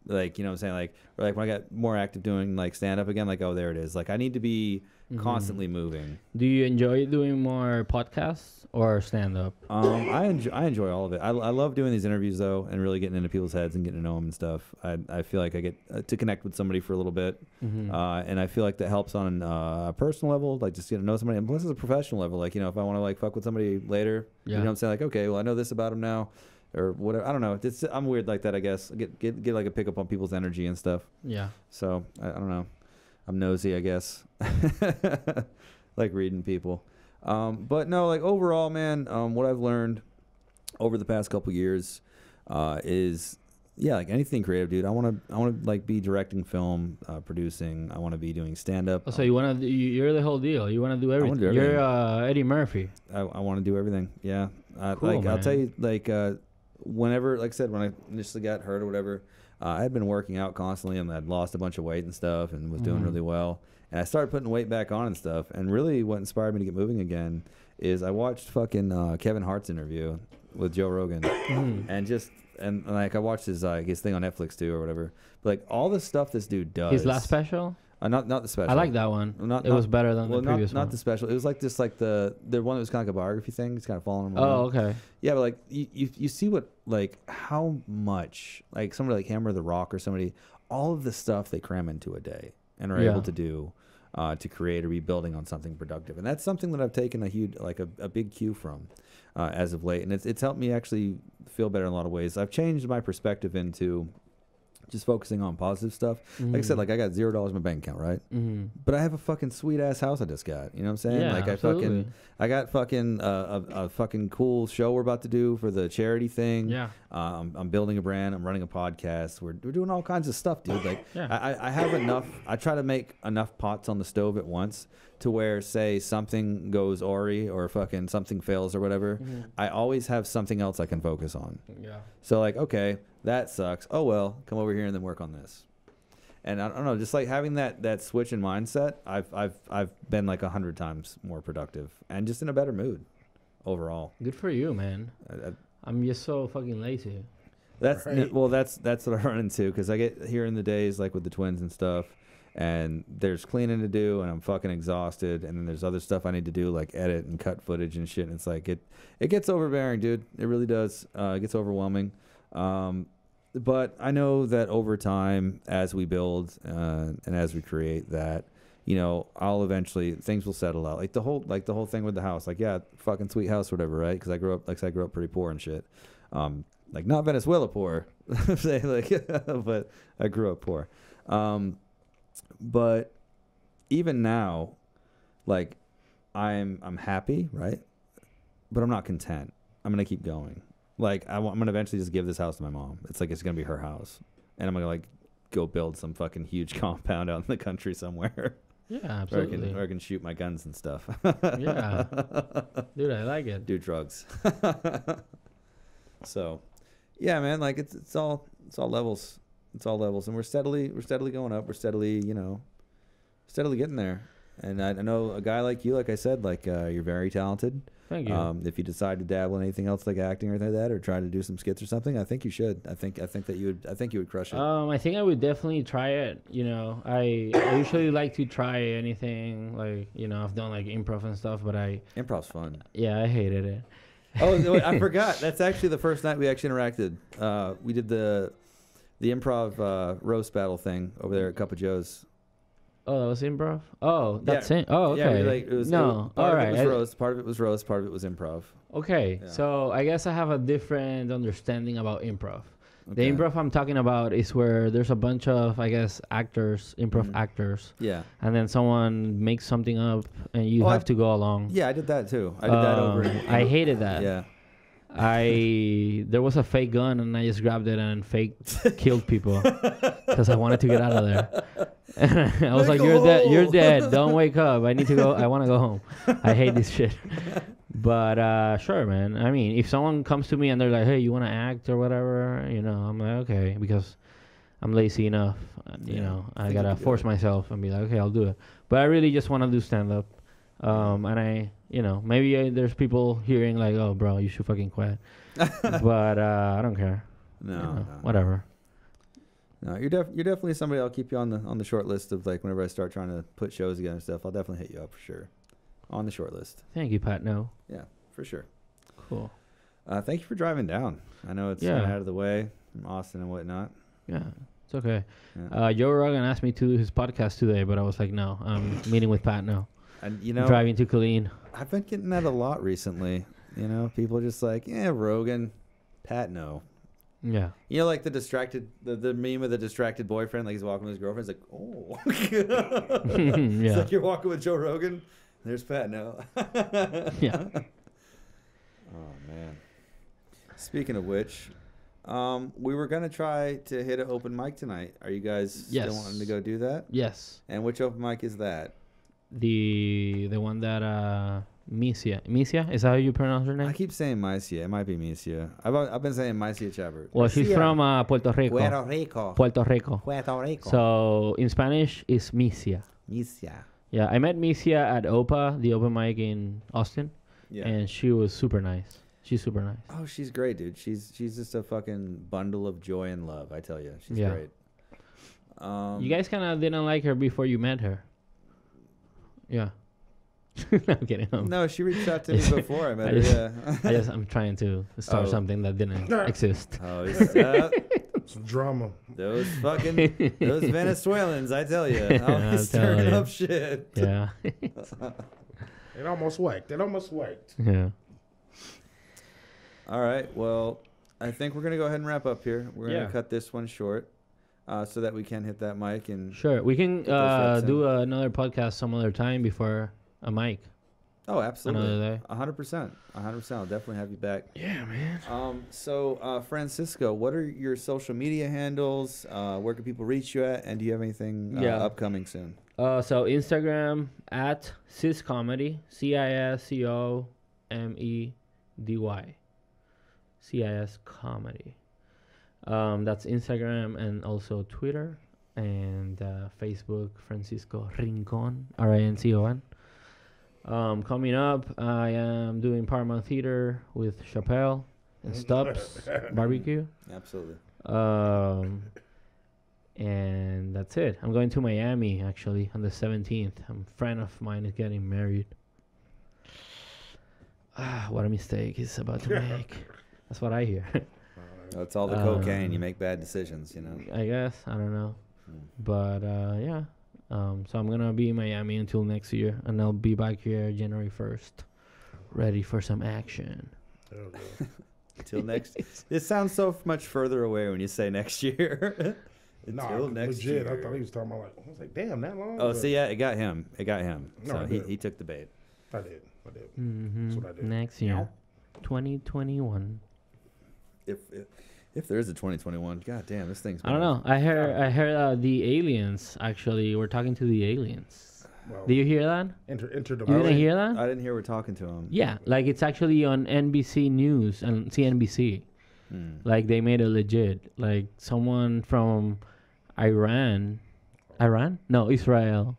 Like you know what I'm saying, like or like when I got more active doing like stand up again, like oh there it is. Like I need to be Mhm. constantly moving. Do you enjoy doing more podcasts or stand up? Um, I enjoy I enjoy all of it. I, I love doing these interviews though, and really getting into people's heads and getting to know them and stuff. I I feel like I get uh, to connect with somebody for a little bit, Mm-hmm. uh, and I feel like that helps on uh, a personal level, like just getting to know somebody, and plus it's a professional level. Like you know, if I want to like fuck with somebody later, you know what I'm saying? Like, okay, well, I know this about him now, or whatever. I don't know. It's, I'm weird like that, I guess. Get get get like a pick up on people's energy and stuff. yeah. So I, I don't know. I'm nosy, I guess. like reading people. Um, but no, like overall, man, um, what I've learned over the past couple years uh, is yeah, like anything creative, dude. I want to I want to like be directing film, uh, producing. I want to be doing stand up. Oh, so you want to? You're the whole deal. You want to do wanna everything. You're uh, Eddie Murphy. I, I want to do everything. Yeah. Uh, Cool, like I'll tell you, like uh, whenever, like I said, when I initially got hurt or whatever, uh, I had been working out constantly and I'd lost a bunch of weight and stuff and was doing Mhm. really well. And I started putting weight back on and stuff. And really, what inspired me to get moving again is I watched fucking uh, Kevin Hart's interview with Joe Rogan, Mhm. and just and like I watched his uh, his thing on Netflix too or whatever. But like all the stuff this dude does. His last special. Uh, not not the special. I like that one. Not- it not- was better than Well, the previous not one. Not the special. It was like just like the the one that was kind of like a biography thing. It's kind of following him. oh, okay. Yeah, but like you, you you see what like how much like somebody like Hammer The Rock or somebody all of the stuff they cram into a day and are Yeah. able to do uh, to create or be building on something productive, and that's something that I've taken a huge like a, a big cue from uh, as of late, and it's it's helped me actually feel better in a lot of ways. I've changed my perspective into just focusing on positive stuff. Like I said, Mhm. like I got zero dollars in my bank account, right? Mhm. But I have a fucking sweet ass house I just got. You know what I'm saying? Yeah, like I absolutely. fucking I got fucking uh, a, a fucking cool show we're about to do for the charity thing. Yeah. Uh, I'm, building a brand. I'm running a podcast. We're, we're doing all kinds of stuff, dude. Like Yeah. I, I- have enough. I try to make enough pots on the stove at once to where, say, something goes awry or fucking something fails or whatever. Mhm. I always have something else I can focus on. Yeah. So like, okay, that sucks. Oh well, come over here and then work on this. And I don't know, just like having that that switch in mindset, I've I've I've been like a hundred times more productive and just in a better mood overall. Good for you, man. I, I'm just so fucking lazy. that's Right. well, that's that's what I run into because I get here in the days like with the twins and stuff, and there's cleaning to do, and I'm fucking exhausted, and then there's other stuff I need to do like edit and cut footage and shit. And it's like it it gets overbearing, dude. It really does. Uh, it gets overwhelming. Um, but I know that over time, as we build uh, and as we create that, you know, I'll eventually things will settle out. Like the whole like the whole thing with the house. Like yeah, fucking sweet house, whatever, right? Because I grew up like I grew up pretty poor and shit. Um, like not Venezuela poor, like, but I grew up poor. Um, but even now, like I'm I'm happy, right? But I'm not content. I'm gonna keep going. Like I, am gonna eventually just give this house to my mom. It's like it's gonna be her house, and I'm gonna like go build some fucking huge compound out in the country somewhere Yeah, where I absolutely. can where I can shoot my guns and stuff. Yeah. Dude, I like it. do drugs. so, yeah, man, like it's it's all it's all levels. It's all levels, and we're steadily we're steadily going up. We're steadily you know steadily getting there. And I, I know a guy like you, like I said, like uh, you're very talented. Thank you. Um, if you decide to dabble in anything else like acting or anything like that, or try to do some skits or something, I think you should. I think I think that you would. I think you would crush it. Um, I think I would definitely try it. You know, I, I usually like to try anything. Like, you know, I've done like improv and stuff, but I, Improv's fun. yeah, I hated it. Oh, no, I forgot. That's actually the first night we actually interacted. Uh, we did the the improv uh, roast battle thing over there at Cup of Joe's. Oh, that was improv. Oh, Yeah. that's it. Oh, okay. Yeah, we, like it was. no, it, part all of right. it was roast. Part of it was roast. Part of it was improv. Okay, Yeah. so I guess I have a different understanding about improv. The improv I'm talking about is where there's a bunch of, I guess, actors, improv Mhm. actors, Yeah. and then someone makes something up, and you Oh, have to go along. Yeah, I did that too. I did that over. Um, I hated that. Yeah. I there was a fake gun and I just grabbed it and fake killed people because I wanted to get out of there. I was like, "You're dead. You're dead. Don't wake up. I need to go. I want to go home. I hate this shit." But uh, sure, man. I mean, if someone comes to me and they're like, "Hey, you want to act or whatever?" You know, I'm like, "Okay," because I'm lazy enough. You Yeah, know, I I gotta force myself and be like, "Okay, I'll do it." But I really just want to do stand up. Um, and I, you know, maybe I, there's people hearing like, "Oh, bro, you should fucking quit." but uh, I don't care. No, you know, no. whatever. No, you're def- you're definitely somebody I'll keep you on the on the short list of like whenever I start trying to put shows together and stuff. I'll definitely hit you up for sure. On the short list, Thank you, Pat. No, Yeah, for sure. cool. Uh, thank you for driving down. I know it's Yeah. out of the way from Austin and whatnot. Yeah, it's okay. Yeah. Uh, Joe Rogan asked me to do his podcast today, but I was like, no, I'm meeting with Pat now. And you know, Driving to Killeen. I've been getting that a lot recently. You know, people are just like, yeah, Rogan, Pat, no. Yeah. You know, like the distracted, the, the meme of the distracted boyfriend, like he's walking with his girlfriend. It's like, oh, it's yeah. like you're walking with Joe Rogan. There's Pat, no. Yeah. Oh man. Speaking of which, um, we were gonna try to hit an open mic tonight. Are you guys Yes. still wanting to go do that? Yes. And which open mic is that? The the one that uh Misia. Misia? Is that how you pronounce her name? I keep saying Mycia. It might be Mycia. I've I've been saying Mycia Chabert. Well, she's Misia. from uh, Puerto Rico. Rico. Puerto Rico. Puerto Rico. So in Spanish, is Misia. Mycia. Yeah, I met Misia at OPA, the open mic in Austin, Yeah. and she was super nice. She's super nice. oh, she's great, dude. She's she's just a fucking bundle of joy and love. I tell you, she's Yeah. great. Um, you guys kind of didn't like her before you met her. Yeah. no, I'm kidding. I'm, No, she reached out to me before I met I her. just- yeah. I just I'm trying to start Oh. something that didn't exist. Oh, it's, uh, Some drama. those fucking those Venezuelans, I tell you, I'll always tell stirring you. up shit. Yeah. It almost worked. It almost worked. yeah. All right. Well, I think we're gonna go ahead and wrap up here. We're gonna cut this one short, uh, so that we can hit that mic and. Sure. We can uh, reps in. do another podcast some other time before a mic. Oh, absolutely. Another day. A hundred percent. A hundred percent. I'll definitely have you back. Yeah, man. Um, so, uh, Francisco, what are your social media handles? Uh, where can people reach you at? And do you have anything uh, Yeah. upcoming soon? Uh, so Instagram at cis comedy, C I S C O M E D Y, C I S comedy. Um, that's Instagram and also Twitter and uh, Facebook. Francisco Rincon, R I N C O N. Um, coming up, I am doing Paramount Theater with Chappelle and Stubbs Barbecue. Absolutely. Um, and that's it. I'm going to Miami actually on the 17th. A friend of mine is getting married. Ah, what a mistake he's about to make. That's what I hear. It's all the cocaine. You Um, make bad decisions, you know. I guess I don't know, Mm. but uh, yeah. Um, so I'm gonna be in Miami until next year, and I'll be back here January 1st, ready for some action. Until next. this sounds so much further away when you say next year. Nah, Until next legit. year. I thought he was talking about like. I was like, damn, that long. Oh, But see, yeah, it got him. It got him. No, so he, he took the bait. I did. I did. Mm-hmm. That's what I did. Next year, 2021. If if, if there is a 2021, god damn, this thing's. I don't know. I heard I heard uh, the aliens actually were talking to the aliens. Well, Do you hear that? enter enter. You didn't hear that? I didn't hear we're talking to him. Yeah, like it's actually on NBC News and CNBC. Hmm. Like they made it legit. Like someone from Iran, Iran? No, Israel.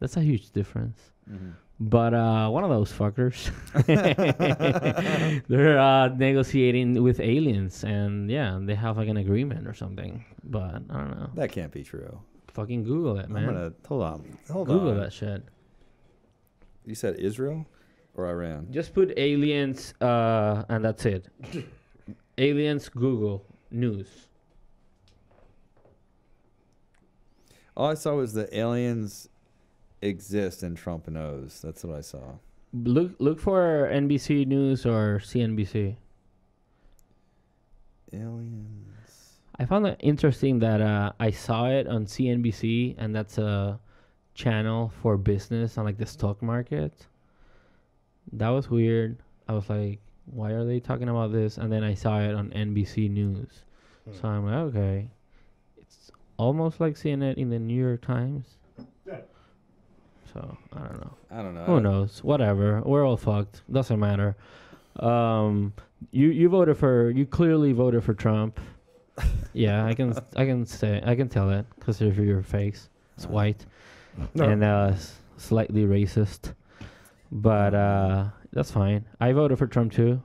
That's a huge difference. Mhm. But uh, one of those fuckers, they're uh, negotiating with aliens, and yeah, they have like an agreement or something. But I don't know. That can't be true. Fucking Google it, man. I'm gonna hold on. Hold Google on. that shit. You said Israel or Iran? Just put aliens, uh, and that's it. aliens Google news. All I saw was the aliens exist and Trump knows. That's what I saw. Look look for NBC News or CNBC. Aliens. I found it interesting that uh, I saw it on CNBC, and that's a channel for business on like the stock market. That was weird. I was like, why are they talking about this? And then I saw it on NBC News. Hmm. So I'm like, okay, it's almost like seeing it in the New York Times. Yeah. So I don't know. I don't know. Who knows? Whatever. We're all fucked. Doesn't matter. Um, you you voted for. You clearly voted for Trump. yeah, I can I can say I can tell it because of your face. It's Uh, white No. and uh, slightly racist, but uh, that's fine. I voted for Trump too,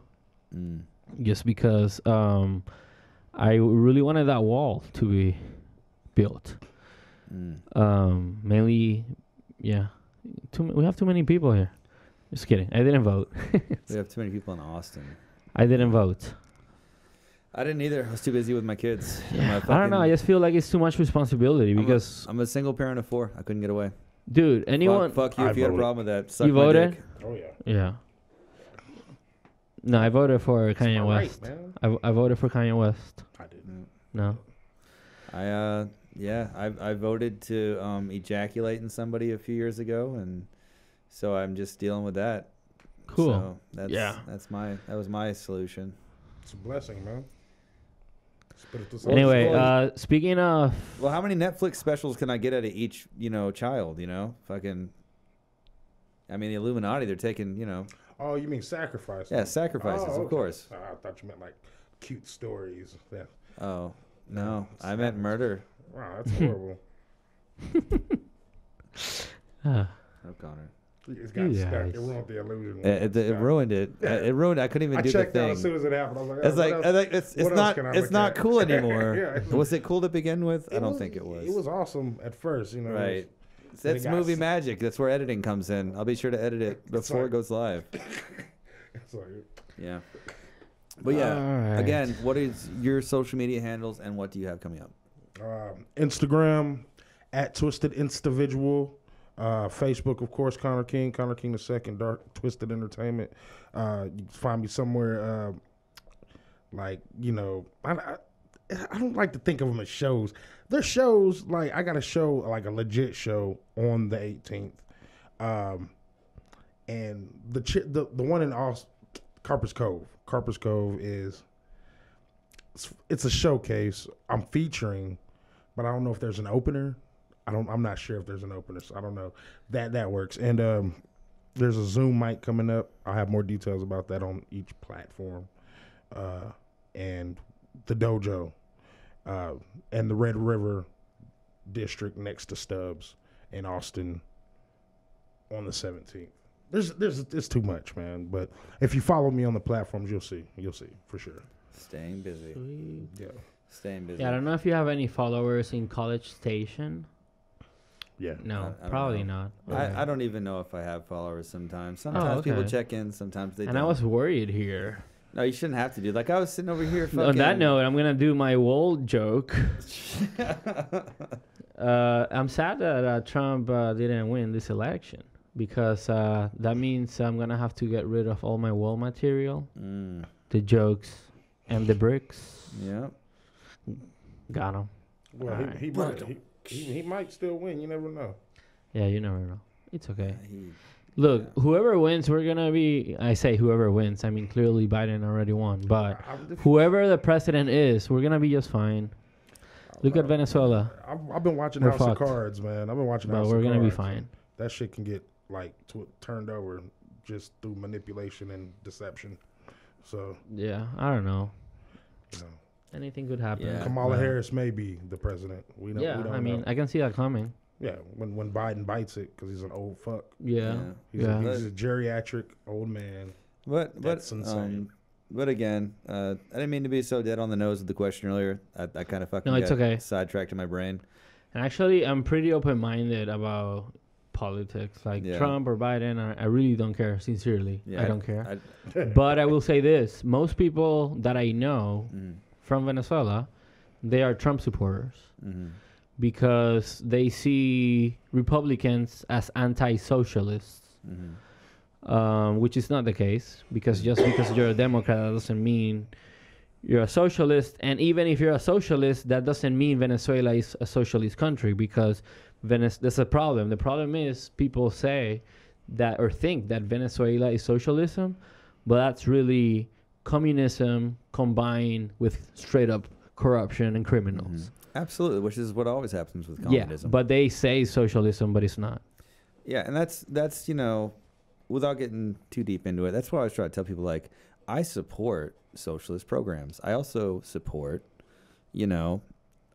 Mm. just because um, I really wanted that wall to be built. Mm. Um, mainly, yeah. Too we have too many people here. Just kidding. I didn't vote. We have too many people in Austin. I didn't vote. I didn't either. I was too busy with my kids. and my I don't know. I just feel like it's too much responsibility I'm a- because, I'm a single parent of four. I couldn't get away. dude, anyone. Fuck, fuck you I if you had a problem with that. Suck You voted? dick. Oh yeah. Yeah. No, I voted for It's Kanye my right, West. I I, v- I voted for Kanye West. I did. Mm. No. I uh yeah, I I voted to um ejaculate in somebody a few years ago and so I'm just dealing with that. Cool. So that's Yeah. that's my that was my solution. It's a blessing, man. Spit it to Well, somebody. anyway, uh, speaking of. Well, how many Netflix specials can I get out of each, you know, child, you know? Fucking I mean, the Illuminati, they're taking, you know, Oh, you mean sacrifice? yeah, sacrifices, Oh, of course. Ah, I thought you meant like cute stories. Yeah. Oh, no, Yeah, I meant murder. Wow, that's horrible. Ah, Oh, Connor. It's got You stuck. It ruined the illusion. It, it, it ruined it. Uh, It ruined. I couldn't even I do the checked out as soon as it happened. I was like, It's oh, like, else- like it's, it's not it's not at? cool anymore. Yeah, was it cool to begin with? I don't was- think it was. It was awesome at first, you know. it was- right. That's movie s- magic. That's where editing comes in. I'll be sure to edit it before like- it goes live. It's like, Yeah. But yeah, Alright. again, what is your social media handles and what do you have coming up? Um, Instagram at Twisted Individual. Uh, Facebook, of course, Connor King, Connor King the second, Dark Twisted Entertainment. Uh, you find me somewhere, uh, like you know, I, I I don't like to think of them as shows. They're shows like I got a show like a legit show on the 18th, um, and the the the one in Aus- Copperas Cove. Copperas Cove is it's, it's a showcase. I'm featuring, but I don't know if there's an opener. I don't. I'm not sure if there's an opener. So I don't know. That that works. And um, there's a Zoom mic coming up. I'll have more details about that on each platform. Uh, and the dojo, uh, and the Red River District next to Stubbs in Austin on the 17th. There's there's it's too much, man. But if you follow me on the platforms, you'll see. You'll see for sure. Staying busy. sweet. Yeah. Staying busy. Yeah, I don't know if you have any followers in College Station. Yeah. No, I don't probably know. not. I, I don't even know if I have followers sometimes. Sometimes people Oh, okay. check in, sometimes they and don't. I was worried here. no, you shouldn't have to do. Like I was sitting over here. On that note, I'm gonna do my wall joke. Uh, I'm sad that uh, Trump uh, didn't win this election because uh, that means I'm gonna have to get rid of all my wall material, Mm, the jokes, and the bricks. yeah. Got 'em. Well, Alright. he, he might he, he, he might still win. You never know. Yeah, you never know. It's okay. He, Look, whoever wins, we're gonna be. I say whoever wins. I mean, clearly Biden already won, but whoever the president is, we're gonna be just fine. Look at uh, Venezuela, I've, I've been watching We're House fucked. of Cards, man. I've been watching but House we're of gonna be fine. That shit can get like tw- turned over just through manipulation and deception. So Yeah, I don't know. you know, Anything could happen. Yeah. Kamala Well, Harris may be the president. We know. Yeah, we don't I mean, know. I can see that coming. yeah. When when Biden bites it because he's an old fuck. Yeah, He's, Yeah. a, he's a geriatric old man. But but That's insane. um, but again, uh, I didn't mean to be so dead on the nose with the question earlier. I, I kind of fucking No, it's got okay. sidetracked in my brain. and actually, I'm pretty open-minded about politics, like Yeah. Trump or Biden. I, I really don't care. Sincerely, Yeah, I don't care. I, but I will say this: most people that I know mm, from Venezuela, they are Trump supporters mm, because they see Republicans as anti-socialists. mm, um, which is not the case because just because you're a Democrat that doesn't mean you're a socialist, and even if you're a socialist, that doesn't mean Venezuela is a socialist country because Venez- there's a problem. The problem is people say that or think that Venezuela is socialism, but that's really communism combined with straight up corruption and criminals. mhm. Absolutely, which is what always happens with communism. Yeah, but they say socialism, but it's not. Yeah, and that's that's you know, without getting too deep into it, that's why I was trying to tell people like I support socialist programs. I also support, you know,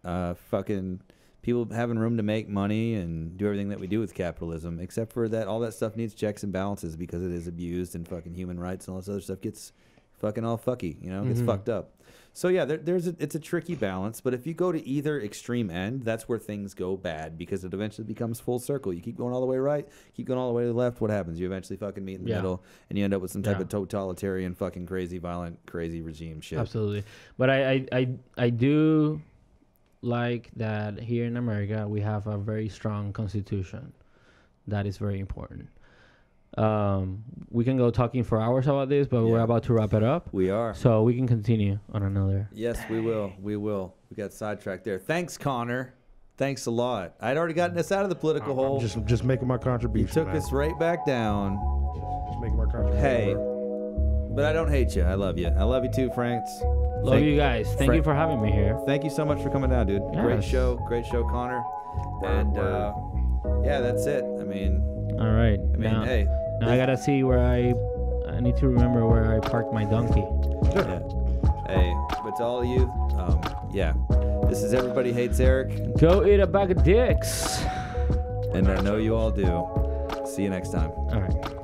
uh, fucking people having room to make money and do everything that we do with capitalism. Except for that, all that stuff needs checks and balances because it is abused and fucking human rights and all this other stuff gets fucking all fucky. You know, gets Mhm. fucked up. So yeah, there, there's a, it's a tricky balance, but if you go to either extreme end, that's where things go bad because it eventually becomes full circle. You keep going all the way right, keep going all the way to the left. What happens? You eventually fucking meet in the Yeah. middle, and you end up with some type Yeah. of totalitarian, fucking crazy, violent, crazy regime shit. Absolutely. But I, I, I, I do like that here in America we have a very strong constitution. That is very important. Um, we can go talking for hours about this, but we're about to wrap it up. We are. So we can continue on another. Yes, we will. We will. We got sidetracked there. Thanks, Connor. Thanks a lot. I'd already gotten us out of the political I'm hole. just just making my contribution. you contribution. took man. us right back down. Just making my contribution. Hey. But I don't hate you. I love you. I love you too, Franks. Love Thank- you guys. Thank Fra- you for having me here. Thank you so much for coming down, dude. Great show. Great show, Connor. And uh, yeah, that's it. I mean, All right. I mean, now, hey, now I gotta see where I. I need to remember where I parked my donkey. yeah. Hey, but to all of you, um, yeah, this is everybody hates Eric, Go eat a bag of dicks. and I know you all do. See you next time. All right.